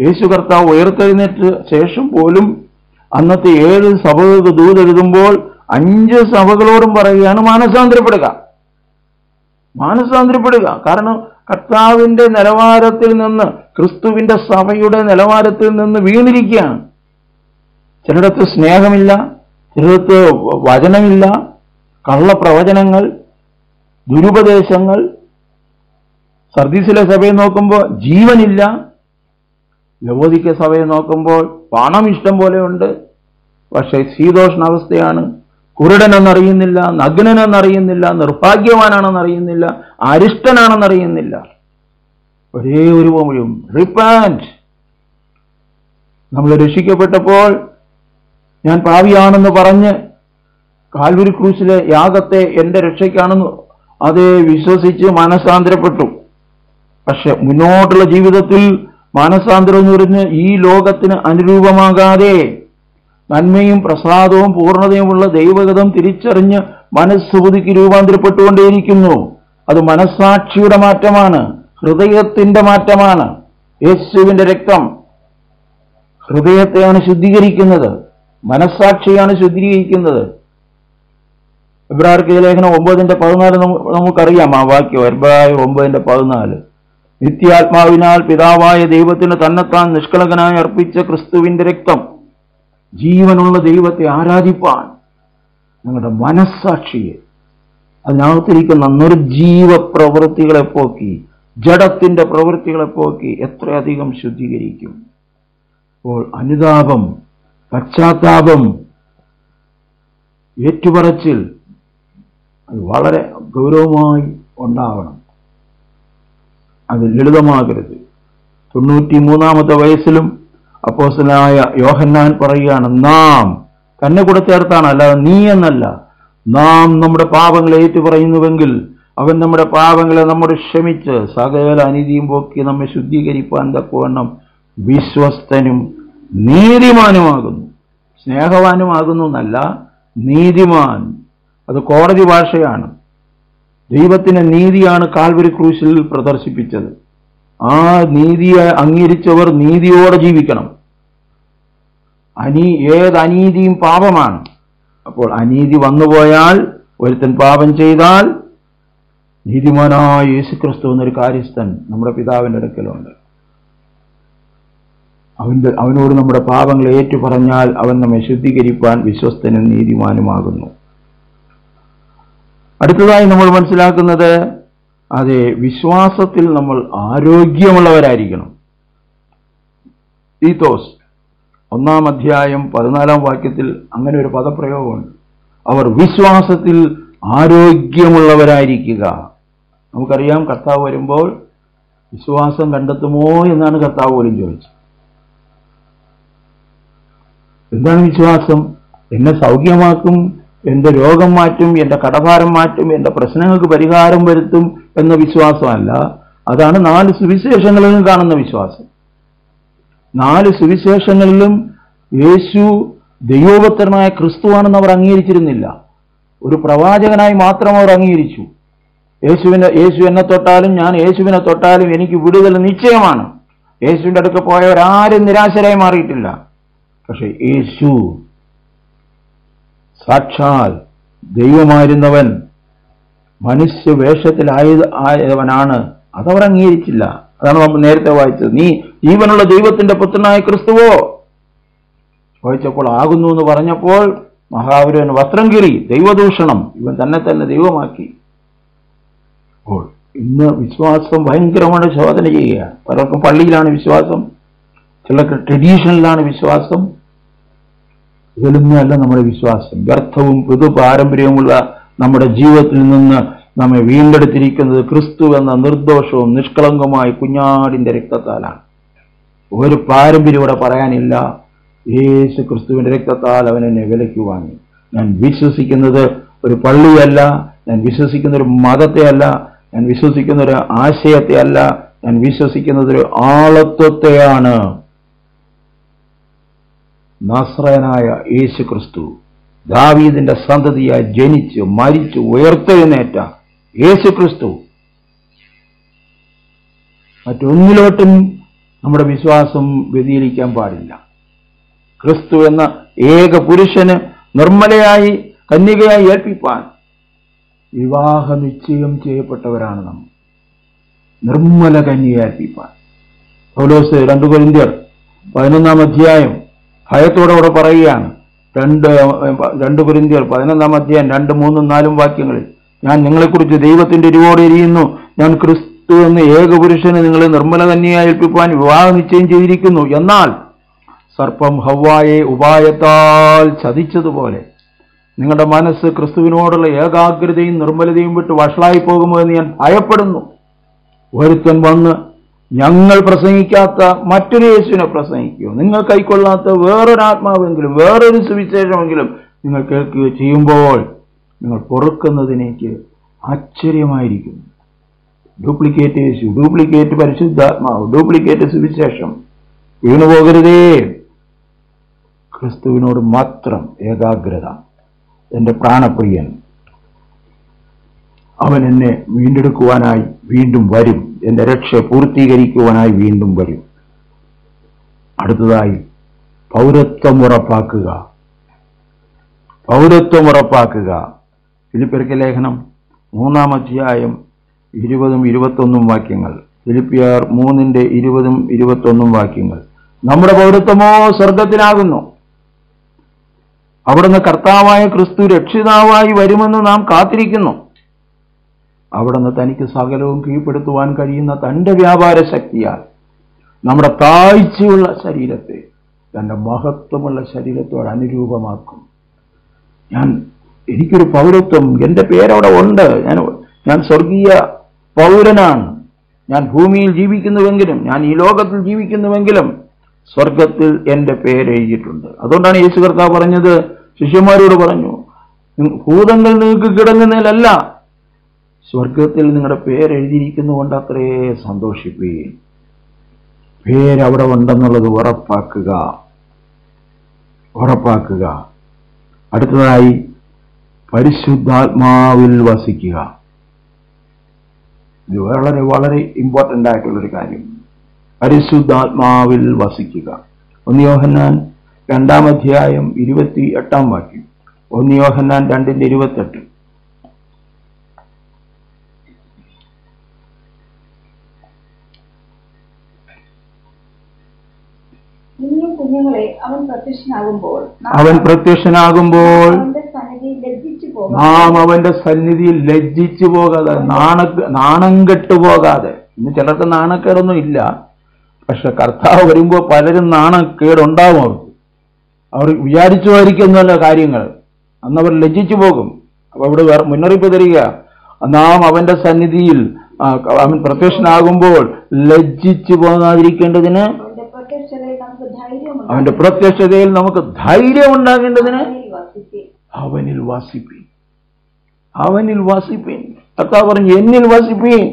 യേശു കർത്താവ് ഉയർത്തെഴുന്നേറ്റ് ശേഷം പോലും അന്നത്തെ ഏഴ് സഭകൾക്ക് ദൂതെഴുതുമ്പോൾ അഞ്ച് സഭകളോടും പറയുകയാണ് മാനസാന്തരപ്പെടുക. മാനസാന്തരപ്പെടുക. കാരണം കർത്താവിന്റെ നിലവാരത്തിൽ നിന്ന് ക്രിസ്തുവിന്റെ സഭയുടെ നിലവാരത്തിൽ നിന്ന് വീണിരിക്കുകയാണ്. ചിലയിടത്ത് സ്നേഹമില്ല ചിലയിടത്ത് വചനമില്ല കള്ളപ്രവചനങ്ങൾ ദുരുപദേശങ്ങൾ സർദീസിലെ സഭയെ നോക്കുമ്പോൾ ജീവനില്ല. ലവോദിക്ക സഭയെ നോക്കുമ്പോൾ പണം ഇഷ്ടം പോലെയുണ്ട് പക്ഷേ ശീതോഷ്ണാവസ്ഥയാണ്. കുരുടനെന്നറിയുന്നില്ല നഗ്നനെന്നറിയുന്നില്ല നിർഭാഗ്യവാനാണെന്നറിയുന്നില്ല അരിഷ്ടനാണെന്നറിയുന്നില്ല. ഒരേ ഒരു പോലും റിപ്പാൻഡ് നമ്മൾ രക്ഷിക്കപ്പെട്ടപ്പോൾ ഞാൻ പാവിയാണെന്ന് പറഞ്ഞ് കാൽവരി ക്രൂസിലെ യാഗത്തെ എന്റെ രക്ഷയ്ക്കാണെന്ന് അതേ വിശ്വസിച്ച് മാനസാന്തരപ്പെട്ടു പക്ഷെ മുന്നോട്ടുള്ള ജീവിതത്തിൽ മാനസാന്തരം എന്ന് പറഞ്ഞ് ഈ ലോകത്തിന് അനുരൂപമാകാതെ നന്മയും പ്രസാദവും പൂർണതയുമുള്ള ദൈവഗതം തിരിച്ചറിഞ്ഞ് മനസ്സ് പുതുക്കി രൂപാന്തരപ്പെട്ടുകൊണ്ടേയിരിക്കുന്നു. അത് മനസ്സാക്ഷിയുടെ മാറ്റമാണ് ഹൃദയത്തിന്റെ മാറ്റമാണ്. യേശുവിന്റെ രക്തം ഹൃദയത്തെയാണ് ശുദ്ധീകരിക്കുന്നത് മനസ്സാക്ഷിയാണ് ശുദ്ധീകരിക്കുന്നത്. എബ്രാർക്ക് ലേഖനം ഒമ്പതിന്റെ പതിനാല് നമു- നമുക്കറിയാം ആ വാക്യം എബ്രായ ഒമ്പതിന്റെ പതിനാല്. നിത്യാത്മാവിനാൽ പിതാവായ ദൈവത്തിന് തന്നെത്താൻ നിഷ്കളങ്കനായി അർപ്പിച്ച ക്രിസ്തുവിന്റെ രക്തം ജീവനുള്ള ദൈവത്തെ ആരാധിപ്പാൻ നിങ്ങളുടെ മനസ്സാക്ഷിയെ അതിനകത്തിരിക്കുന്ന നിർജീവ പ്രവൃത്തികളെ പോക്കി ജഡത്തിന്റെ പ്രവൃത്തികളെ പോക്കി എത്രയധികം ശുദ്ധീകരിക്കും. അപ്പോൾ അനുതാപം പശ്ചാത്താപം ഏറ്റുപറച്ചിൽ അത് വളരെ ഗൗരവമായി ഉണ്ടാവണം. അത് ലളിതമാകരുത്. തൊണ്ണൂറ്റി മൂന്നാമത്തെ വയസ്സിലും അപ്പോസനായ യോഹന്നാൻ പറയുകയാണ് നാം തന്നെ കൂടെ ചേർത്താണ് അല്ലാതെ നീ എന്നല്ല. നാം നമ്മുടെ പാപങ്ങളെ ഏറ്റുപറയുന്നുവെങ്കിൽ അവൻ നമ്മുടെ പാപങ്ങളെ നമ്മോട് ക്ഷമിച്ച് സകല അനീതിയും പോക്കി നമ്മെ ശുദ്ധീകരിപ്പാൻ തക്കവണ്ണം വിശ്വസ്തനും നീതിമാനുമാകുന്നു. സ്നേഹവാനുമാകുന്നു എന്നല്ല നീതിമാൻ. അത് കോടതി ഭാഷയാണ്. ദൈവത്തിന്റെ നീതിയാണ് കാൽവരി ക്രൂശിൽ പ്രദർശിപ്പിച്ചത്. ആ നീതിയെ അംഗീകരിച്ചവർ നീതിയോടെ ജീവിക്കണം. അനി ഏത് അനീതിയും പാപമാണ്. അപ്പോൾ അനീതി വന്നുപോയാൽ ഒരുത്തൻ പാപം ചെയ്താൽ നീതിമാനായ യേശുക്രിസ്തു എന്നൊരു കാര്യസ്ഥൻ നമ്മുടെ പിതാവിന്റെ അടുക്കലുണ്ട്. അവന്റെ അവനോട് നമ്മുടെ പാപങ്ങൾ ഏറ്റു പറഞ്ഞാൽ അവൻ നമ്മെ ശുദ്ധീകരിപ്പാൻ വിശ്വസ്തനും നീതിമാനുമാകുന്നു. അടുത്തതായി നമ്മൾ മനസ്സിലാക്കുന്നത് അതെ വിശ്വാസത്തിൽ നമ്മൾ ആരോഗ്യമുള്ളവരായിരിക്കണം. തീത്തോസ് ഒന്നാം അധ്യായം പതിനാലാം വാക്യത്തിൽ അങ്ങനെ ഒരു പദപ്രയോഗമുണ്ട്. അവർ വിശ്വാസത്തിൽ ആരോഗ്യമുള്ളവരായിരിക്കുക. നമുക്കറിയാം കർത്താവ് വരുമ്പോൾ വിശ്വാസം കണ്ടെത്തുമോ എന്നാണ് കർത്താവ് പോലും ചോദിച്ചത്. എന്താണ് വിശ്വാസം? എന്നെ സൗഖ്യമാക്കും എന്റെ രോഗം മാറ്റും എന്റെ കടഭാരം മാറ്റും എന്റെ പ്രശ്നങ്ങൾക്ക് പരിഹാരം വരുത്തും എന്ന വിശ്വാസമല്ല. അതാണ് നാല് സുവിശേഷങ്ങളിലും കാണുന്ന വിശ്വാസം. നാല് സുവിശേഷങ്ങളിലും യേശു ദൈവോപത്രനായ ക്രിസ്തുവാണെന്ന് അവർ അംഗീകരിച്ചിരുന്നില്ല. ഒരു പ്രവാചകനായി മാത്രം അവർ അംഗീകരിച്ചു. യേശുവിനെ യേശു എന്നെ തൊട്ടാലും ഞാൻ യേശുവിനെ തൊട്ടാലും എനിക്ക് വിടുതൽ നിശ്ചയമാണ്. യേശുവിന്റെ അടുക്ക പോയവരാരും നിരാശരായി മാറിയിട്ടില്ല. പക്ഷെ യേശു സാക്ഷാൽ ദൈവമായിരുന്നവൻ മനുഷ്യ വേഷത്തിലായത് ആയവനാണ്. അതവർ അംഗീകരിച്ചില്ല അതാണ് നമ്മൾ നേരത്തെ വായിച്ചത്. നീ ജീവനുള്ള ദൈവത്തിന്റെ പുത്രനായ ക്രിസ്തുവോ? വായിച്ചപ്പോൾ ആകുന്നു എന്ന് പറഞ്ഞപ്പോൾ മഹാപുരവൻ വസ്ത്രം കീറി ദൈവദൂഷണം ഇവൻ തന്നെ തന്നെ ദൈവമാക്കി. അപ്പോൾ ഇന്ന് വിശ്വാസം ഭയങ്കരമായിട്ട് ശോധന ചെയ്യുക പലർക്കും പള്ളിയിലാണ് വിശ്വാസം ചിലർക്ക് ട്രഡീഷണലിലാണ് വിശ്വാസം ഇതിലൊന്നുമല്ല നമ്മുടെ വിശ്വാസം. വ്യർത്ഥവും പുതു പാരമ്പര്യവുമുള്ള നമ്മുടെ ജീവിതത്തിൽ നിന്ന് നമ്മെ വീണ്ടെടുത്തിരിക്കുന്നത് ക്രിസ്തു എന്ന നിർദോഷവും നിഷ്കളങ്കമായ കുഞ്ഞാടിന്റെ രക്തത്താലാണ്. ഒരു പാരമ്പര്യം ഇവിടെ പറയാനില്ല. യേശു ക്രിസ്തുവിന്റെ രക്തത്താൽ അവൻ എന്നെ വിലയ്ക്ക് വാങ്ങി. ഞാൻ വിശ്വസിക്കുന്നത് ഒരു പള്ളിയല്ല. ഞാൻ വിശ്വസിക്കുന്ന ഒരു മതത്തെയല്ല. ഞാൻ വിശ്വസിക്കുന്ന ഒരു ആശയത്തെയല്ല. ഞാൻ വിശ്വസിക്കുന്നത് ഒരു ആളത്വത്തെയാണ്. നസ്രനായ യേശു ക്രിസ്തു ദാവീദിന്റെ സന്തതിയായി ജനിച്ച് മരിച്ചു ഉയർത്തെഴുന്നേറ്റ യേശു ക്രിസ്തു മറ്റൊന്നിലോട്ടും നമ്മുടെ വിശ്വാസം വ്യതിയിരിക്കാൻ പാടില്ല. ക്രിസ്തു എന്ന ഏക പുരുഷന് നിർമ്മലയായി കന്യകയായി ഏൽപ്പിപ്പാൻ വിവാഹ നിശ്ചയം ചെയ്യപ്പെട്ടവരാണ് നമ്മൾ നിർമ്മല കന്യകയെ ഏൽപ്പിപ്പാൻ. പൗലോസ് രണ്ടു കൊരിന്ത്യർ പതിനൊന്നാം അധ്യായം ഭയത്തോടെ അവിടെ പറയുകയാണ്. രണ്ട് രണ്ട് കുരിന്തിയർ പതിനൊന്നാം അധ്യായം രണ്ട് മൂന്നും നാലും വാക്യങ്ങളിൽ ഞാൻ നിങ്ങളെക്കുറിച്ച് ദൈവത്തിന്റെ ഇരുവോടെ എരിയുന്നു. ഞാൻ ക്രിസ്തു എന്ന ഏകപുരുഷന് നിങ്ങളെ നിർമ്മല കന്യയായി ഏൽപ്പിക്കാൻ വിവാഹ നിശ്ചയം ചെയ്തിരിക്കുന്നു. എന്നാൽ സർപ്പം ഹവ്വായെ ഉപായത്താൽ ചതിച്ചതുപോലെ നിങ്ങളുടെ മനസ്സ് ക്രിസ്തുവിനോടുള്ള ഏകാഗ്രതയും നിർമ്മലതയും വിട്ട് വഷളായി പോകുമോ എന്ന് ഞാൻ ഭയപ്പെടുന്നു. ഒരുത്തൻ വന്ന് ഞങ്ങൾ പ്രസംഗിക്കാത്ത മറ്റൊരു യേശുവിനെ പ്രസംഗിക്കുകയോ നിങ്ങൾ കൈക്കൊള്ളാത്ത വേറൊരാത്മാവെങ്കിലും വേറൊരു സുവിശേഷമെങ്കിലും നിങ്ങൾ കേൾക്കുകയോ ചെയ്യുമ്പോൾ നിങ്ങൾ പൊറുക്കുന്നതിനേക്ക് ആശ്ചര്യമായിരിക്കും. ഡ്യൂപ്ലിക്കേറ്റ് യേശു ഡ്യൂപ്ലിക്കേറ്റ് പരിശുദ്ധാത്മാവ് ഡ്യൂപ്ലിക്കേറ്റ് സുവിശേഷം. വീണു പോകരുതേ ക്രിസ്തുവിനോട് മാത്രം ഏകാഗ്രത. എന്റെ പ്രാണപ്രിയൻ അവൻ എന്നെ വീണ്ടെടുക്കുവാനായി വീണ്ടും വരും. എന്റെ രക്ഷ പൂർത്തീകരിക്കുവാനായി വീണ്ടും വരും. അടുത്തതായി പൗരത്വം ഉറപ്പാക്കുക. പൗരത്വം ഉറപ്പാക്കുക. ഫിലിപ്പിയർക്ക് ലേഖനം മൂന്നാം അധ്യായം ഇരുപതും ഇരുപത്തൊന്നും വാക്യങ്ങൾ. ഫിലിപ്പിയർ മൂന്നിന്റെ ഇരുപതും ഇരുപത്തൊന്നും വാക്യങ്ങൾ. നമ്മുടെ പൗരത്വമോ സ്വർഗത്തിലാകുന്നു അവിടുന്ന് കർത്താവായ ക്രിസ്തു രക്ഷിതാവായി വരുമെന്ന് നാം കാത്തിരിക്കുന്നു. അവിടുന്ന് തനിക്ക് സകലവും കീഴ്പ്പെടുത്തുവാൻ കഴിയുന്ന തന്റെ വ്യാപാര ശക്തിയാൽ നമ്മുടെ താഴ്ചയുള്ള ശരീരത്തെ തന്റെ മഹത്വമുള്ള ശരീരത്തോട് അനുരൂപമാക്കും. ഞാൻ എനിക്കൊരു പൗരത്വം എന്റെ പേരവിടെ ഉണ്ട്. ഞാൻ ഞാൻ സ്വർഗീയ പൗരനാണ്. ഞാൻ ഭൂമിയിൽ ജീവിക്കുന്നുവെങ്കിലും ഞാൻ ഈ ലോകത്തിൽ ജീവിക്കുന്നുവെങ്കിലും സ്വർഗത്തിൽ എന്റെ പേരെഴുതിയിട്ടുണ്ട് അതുകൊണ്ടാണ് യേശു കർത്താവ് പറഞ്ഞത് ശിഷ്യന്മാരോട് പറഞ്ഞു ഭൂതങ്ങൾ നിങ്ങൾക്ക് കിടങ്ങുന്നതിലല്ല സ്വർഗത്തിൽ നിങ്ങളുടെ പേര് എഴുതിയിരിക്കുന്നതുകൊണ്ട് അത്രേ സന്തോഷിപ്പേ പേരവിടെ ഉണ്ടെന്നുള്ളത് ഉറപ്പാക്കുക. ഉറപ്പാക്കുക. അടുത്തതായി പരിശുദ്ധാത്മാവിൽ വസിക്കുക. ഇത് വളരെ വളരെ ഇമ്പോർട്ടന്റ് ആയിട്ടുള്ളൊരു കാര്യം. പരിശുദ്ധാത്മാവിൽ വസിക്കുക. ഒന്നിയോഹന്നാൻ രണ്ടാം അധ്യായം ഇരുപത്തി എട്ടാം വാക്യം ഒന്നിയോഹന്നാൻ രണ്ടിന്റെ ഇരുപത്തെട്ട്. കുഞ്ഞുങ്ങളെ അവൻ പ്രത്യക്ഷനാകുമ്പോൾ നാം അവൻ പ്രത്യക്ഷനാകുമ്പോൾ അവന്റെ സന്നിധിയിൽ ലജ്ജിച്ചു പോകാം നാം അവന്റെ സന്നിധിയിൽ ലജ്ജിച്ചു പോകാതെ നാണ നാണം കെട്ടു പോകാതെ. ഇന്ന് ചിലർക്ക് നാണക്കേടൊന്നും ഇല്ല. പക്ഷെ കർത്താവ് വരുമ്പോ പലരും നാണക്കേടുണ്ടാവും അവർക്ക്. അവർ വിചാരിച്ചുമായിരിക്കുന്നല്ലോ കാര്യങ്ങൾ. അന്ന് അവർ ലജ്ജിച്ചു പോകും. അപ്പൊ ഇവിടെ വേറെ മുന്നറിയിപ്പ് തരിക. നാം അവന്റെ സന്നിധിയിൽ അവൻ പ്രത്യക്ഷനാകുമ്പോൾ ലജ്ജിച്ചു പോകാതിരിക്കേണ്ടതിന് അവന്റെ പ്രത്യക്ഷതയിൽ നമുക്ക് ധൈര്യമുണ്ട് അവന്റെ പ്രത്യക്ഷതയിൽ നമുക്ക് ധൈര്യം ഉണ്ടാകേണ്ടതിന് അവനിൽ വാസിപ്പീൻ. അവനിൽ വാസിപ്പീൻ. കർത്താവ് പറഞ്ഞു എന്നിൽ വസിപ്പീൻ.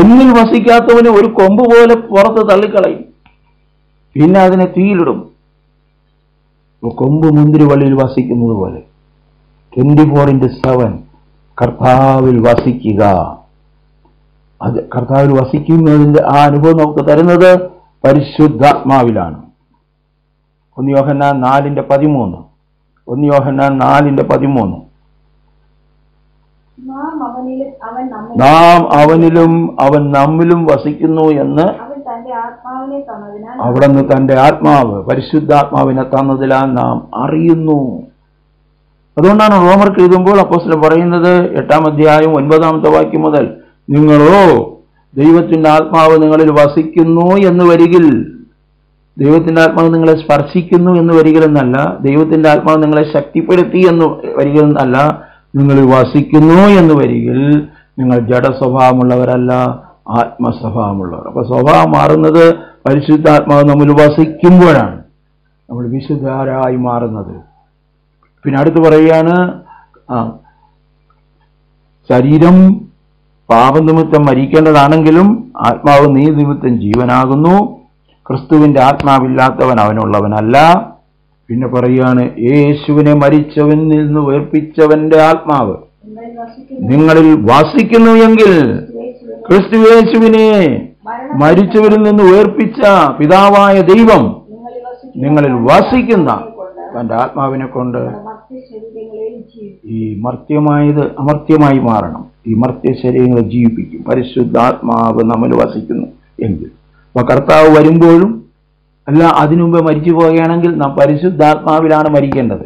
എന്നിൽ വസിക്കാത്തവന് ഒരു കൊമ്പ് പോലെ പുറത്ത് തള്ളിക്കളയും. പിന്നെ അതിനെ തീയിലിടും. കൊമ്പ് കൊമ്പ് മുന്തിരിവള്ളിയിൽ വസിക്കുന്നത് പോലെ. ട്വന്റി ഫോർ ഇന്റു സെവൻ കർത്താവിൽ വസിക്കുക. അത് കർത്താവിൽ വസിക്കുന്നതിന്റെ ആ അനുഭവം നമുക്ക് തരുന്നത് പരിശുദ്ധാത്മാവിലാണ്. ഒന്ന് യോഹന നാലിന്റെ പതിമൂന്ന്. ഒന്ന് യോഹന നാലിന്റെ പതിമൂന്ന്. നാം അവനിലും അവൻ നമ്മിലും വസിക്കുന്നു എന്ന് അവിടുന്ന് തന്റെ ആത്മാവ് പരിശുദ്ധാത്മാവിനെ തന്നതിലാൽ നാം അറിയുന്നു. അതുകൊണ്ടാണ് റോമർക്ക് എഴുതുമ്പോൾ അപ്പോസ്റ്റൽ പറയുന്നത് എട്ടാം അധ്യായം ഒൻപതാമത്തെ വാക്യം മുതൽ നിങ്ങളോ ദൈവത്തിന്റെ ആത്മാവ് നിങ്ങളിൽ വസിക്കുന്നു എന്ന് വരികിൽ. ദൈവത്തിന്റെ ആത്മാവ് നിങ്ങളെ സ്പർശിക്കുന്നു എന്ന് വരികിലെന്നല്ല ദൈവത്തിന്റെ ആത്മാവ് നിങ്ങളെ ശക്തിപ്പെടുത്തി എന്ന് വരികിലെന്നല്ല നിങ്ങൾ വസിക്കുന്നു എന്ന് വരികിൽ നിങ്ങൾ ജഡസ്വഭാവമുള്ളവരല്ല ആത്മസ്വഭാവമുള്ളവർ. അപ്പൊ സ്വഭാവം മാറുന്നത് പരിശുദ്ധാത്മാവ് നമ്മൾ വസിക്കുമ്പോഴാണ്. നമ്മൾ വിശുദ്ധരായി മാറുന്നത്. പിന്നെ അടുത്ത് പറയുകയാണ് ശരീരം പാപനിമിത്തം മരിക്കേണ്ടതാണെങ്കിലും ആത്മാവ് നീ നിമിത്തം ജീവനാകുന്നു. ക്രിസ്തുവിന്റെ ആത്മാവില്ലാത്തവൻ അവനുള്ളവനല്ല. പിന്നെ പറയുകയാണ് യേശുവിനെ മരിച്ചവനിൽ നിന്ന് വേർപ്പിച്ചവന്റെ ആത്മാവ് നിങ്ങളിൽ വസിക്കുന്ന എങ്കിൽ ക്രിസ്തു യേശുവിനെ മരിച്ചവരിൽ നിന്ന് ഉയർപ്പിച്ച പിതാവായ ദൈവം നിങ്ങളിൽ വസിക്കുന്ന തന്റെ ആത്മാവിനെ കൊണ്ട് ഈ മർത്യമായത് അമർത്യമായി മാറണം. ഈ മർത്യ ശരീരങ്ങളെ ജീവിപ്പിക്കും. പരിശുദ്ധാത്മാവ് നമ്മൾ വസിക്കുന്നു എങ്കിൽ. അപ്പൊ കർത്താവ് വരുമ്പോഴും അല്ല അതിനുമുമ്പ് മരിച്ചു പോവുകയാണെങ്കിൽ നാം പരിശുദ്ധാത്മാവിലാണ് മരിക്കേണ്ടത്.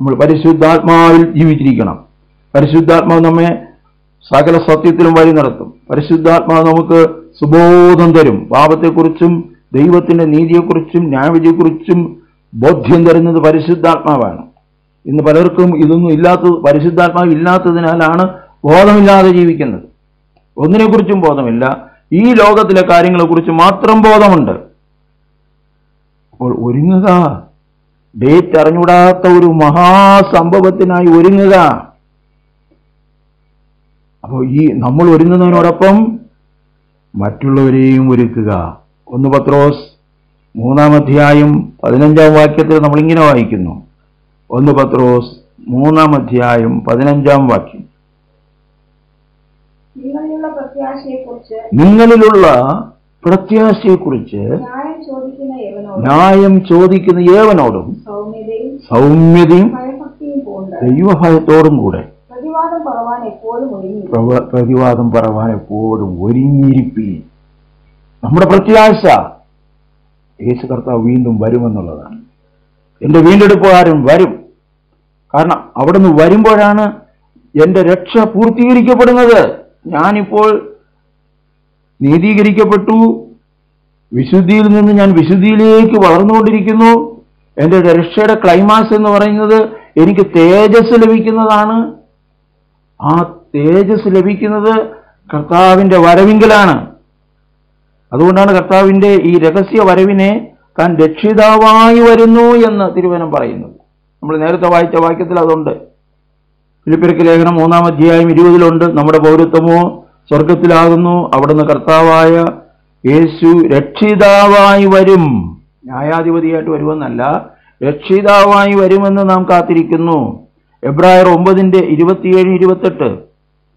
നമ്മൾ പരിശുദ്ധാത്മാവിൽ ജീവിച്ചിരിക്കണം. പരിശുദ്ധാത്മാവ് നമ്മെ സകല സത്യത്തിലും വഴി നടത്തും. പരിശുദ്ധാത്മാവ് നമുക്ക് സുബോധം തരും. പാപത്തെക്കുറിച്ചും ദൈവത്തിന്റെ നീതിയെക്കുറിച്ചും ന്യായവിധിയെക്കുറിച്ചും ബോധ്യം തരുന്നത് പരിശുദ്ധാത്മാവാണ്. ഇന്ന് പലർക്കും ഇതൊന്നും ഇല്ലാത്തത് പരിശുദ്ധാത്മാവ് ഇല്ലാത്തതിനാലാണ് ബോധമില്ലാതെ ജീവിക്കുന്നത്. ഒന്നിനെക്കുറിച്ചും ബോധമില്ല. ഈ ലോകത്തിലെ കാര്യങ്ങളെക്കുറിച്ച് മാത്രം ബോധമുണ്ട്. അപ്പോൾ ഒരുങ്ങുക. ഡേറ്റ് അറിഞ്ഞൂടാത്ത ഒരു മഹാസംഭവത്തിനായി ഒരുങ്ങുക. അപ്പോൾ ഈ നമ്മൾ ഒരുങ്ങുന്നതിനോടൊപ്പം മറ്റുള്ളവരെയും ഒരുക്കുക. ഒന്ന് പത്രോസ് മൂന്നാം അധ്യായം പതിനഞ്ചാം വാക്യത്തിൽ നമ്മൾ ഇങ്ങനെ വായിക്കുന്നു. ഒന്ന് പത്രോസ് മൂന്നാം അധ്യായം പതിനഞ്ചാം വാക്യം. നിങ്ങളിലുള്ള പ്രത്യാശയെക്കുറിച്ച് ന്യായം ചോദിക്കുന്ന ഏവനോടും സൗമ്യതയും ദൈവഭയത്തോടും കൂടെ പ്രതിവാദം പറവാൻ എപ്പോഴും ഒരുങ്ങി. പ്രവ- പ്രതിവാദം പറവാൻ എപ്പോഴും ഒരുങ്ങിയിരിപ്പീൻ. നമ്മുടെ പ്രത്യാശ യേശു കർത്താവ് വീണ്ടും വരുമെന്നുള്ളതാണ്. എന്റെ വീണ്ടെടുപ്പുകാരൻ വരും. കാരണം അവിടുന്ന് വരുമ്പോഴാണ് എന്റെ രക്ഷ പൂർത്തീകരിക്കപ്പെടുന്നത്. ഞാനിപ്പോൾ നീതീകരിക്കപ്പെട്ടു. വിശുദ്ധിയിൽ നിന്ന് ഞാൻ വിശുദ്ധിയിലേക്ക് വളർന്നുകൊണ്ടിരിക്കുന്നു. എന്റെ രക്ഷയുടെ ക്ലൈമാക്സ് എന്ന് പറയുന്നത് എനിക്ക് തേജസ് ലഭിക്കുന്നതാണ്. ആ തേജസ് ലഭിക്കുന്നത് കർത്താവിന്റെ വരവിങ്കലാണ്. അതുകൊണ്ടാണ് കർത്താവിന്റെ ഈ രഹസ്യ വരവിനെ താൻ രക്ഷിതാവായി വരുന്നു എന്ന് തിരുവനം പറയുന്നത് നമ്മൾ നേരത്തെ വായിച്ച വാക്യത്തിൽ അതുണ്ട്. ഫിലിപ്പിരക്ക് ലേഖനം മൂന്നാം അധ്യായം ഇരുപതിലുണ്ട്. നമ്മുടെ പൗരത്വമോ സ്വർഗത്തിലാകുന്നു അവിടുന്ന് കർത്താവായ യേശു രക്ഷിതാവായി വരും. ന്യായാധിപതിയായിട്ട് വരുമെന്നല്ല രക്ഷിതാവായി വരുമെന്ന് നാം കാത്തിരിക്കുന്നു. എബ്രായർ ഒമ്പതിന്റെ ഇരുപത്തിയേഴ് ഇരുപത്തെട്ട്.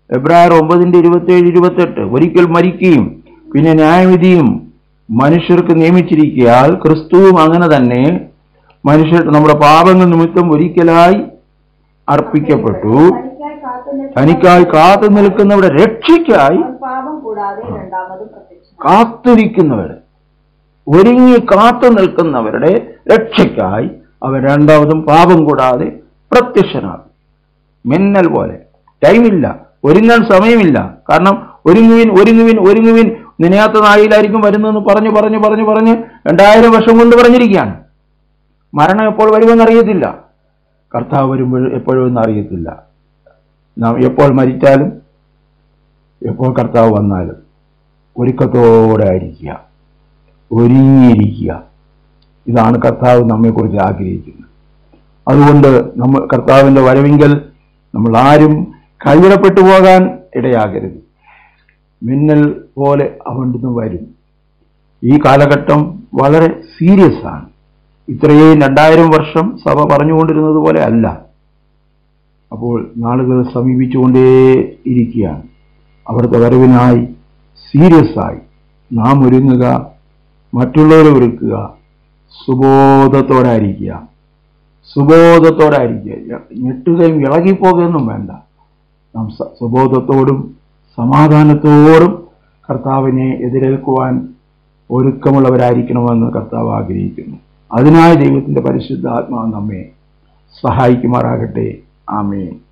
എബ്രായർ ഒമ്പതിന്റെ ഇരുപത്തിയേഴ് ഇരുപത്തെട്ട്. ഒരിക്കൽ മരിക്കുകയും പിന്നെ ന്യായവിധിയും മനുഷ്യർക്ക് നിയമിച്ചിരിക്കയാൽ ക്രിസ്തുവും അങ്ങനെ തന്നെ മനുഷ്യർ നമ്മുടെ പാപങ്ങൾ നിമിത്തം ഒരിക്കലായി അർപ്പിക്കപ്പെട്ടു. തനിക്കായി കാത്തു നിൽക്കുന്നവരുടെ രക്ഷയ്ക്കായി കാത്തിരിക്കുന്നവർ ഒരുങ്ങി കാത്തു നിൽക്കുന്നവരുടെ രക്ഷയ്ക്കായി അവർ രണ്ടാമതും പാപം കൂടാതെ പ്രത്യക്ഷനാകും. മിന്നൽ പോലെ. ടൈമില്ല. ഒരുങ്ങാൻ സമയമില്ല. കാരണം ഒരുങ്ങുവിൻ ഒരുങ്ങുവിൻ ഒരുങ്ങുവിൻ നിനയാത്ത നായിലായിരിക്കും വരുന്നതെന്ന് പറഞ്ഞു പറഞ്ഞു പറഞ്ഞു പറഞ്ഞ് രണ്ടായിരം വർഷം കൊണ്ട് പറഞ്ഞിരിക്കുകയാണ്. മരണം എപ്പോൾ വരുമെന്ന് അറിയത്തില്ല. കർത്താവ് വരുമ്പോൾ എപ്പോഴും എന്ന് അറിയത്തില്ല. നാം എപ്പോൾ മരിച്ചാലും എപ്പോൾ കർത്താവ് വന്നാലും ഒരുക്കത്തോടെ ആയിരിക്കുക ഒരുങ്ങിയിരിക്കുക. ഇതാണ് കർത്താവ് നമ്മെക്കുറിച്ച് ആഗ്രഹിക്കുന്നത്. അതുകൊണ്ട് നമ്മൾ കർത്താവിന്റെ വരവിങ്കൽ നമ്മൾ ആരും കൈവിടപ്പെട്ടു പോകാൻ ഇടയാകരുത്. മിന്നൽ പോലെ അവിടുന്ന് വരും. ഈ കാലഘട്ടം വളരെ സീരിയസ് ആണ് ഇത്രയും രണ്ടായിരം വർഷം സഭ പറഞ്ഞുകൊണ്ടിരുന്നത് പോലെ അല്ല. അപ്പോൾ നാളുകൾ സമീപിച്ചുകൊണ്ടേ ഇരിക്കുകയാണ്. അവിടുത്തെ വരവിനായി സീരിയസ് ആയി നാം ഒരുങ്ങുക മറ്റുള്ളവരെ ഒരുക്കുക സുബോധത്തോടായിരിക്കുക. സുബോധത്തോടായിരിക്കുക. ഞെട്ടുകയും ഇളകിപ്പോകുകയൊന്നും വേണ്ട. നാം സുബോധത്തോടും സമാധാനത്തോടും കർത്താവിനെ എതിരേൽക്കുവാൻ ഒരുക്കമുള്ളവരായിരിക്കണമെന്ന് കർത്താവ് ആഗ്രഹിക്കുന്നു. അതിനായി ദൈവത്തിന്റെ പരിശുദ്ധാത്മാവ് നമ്മെ സഹായിക്കുമാറാകട്ടെ. Amén.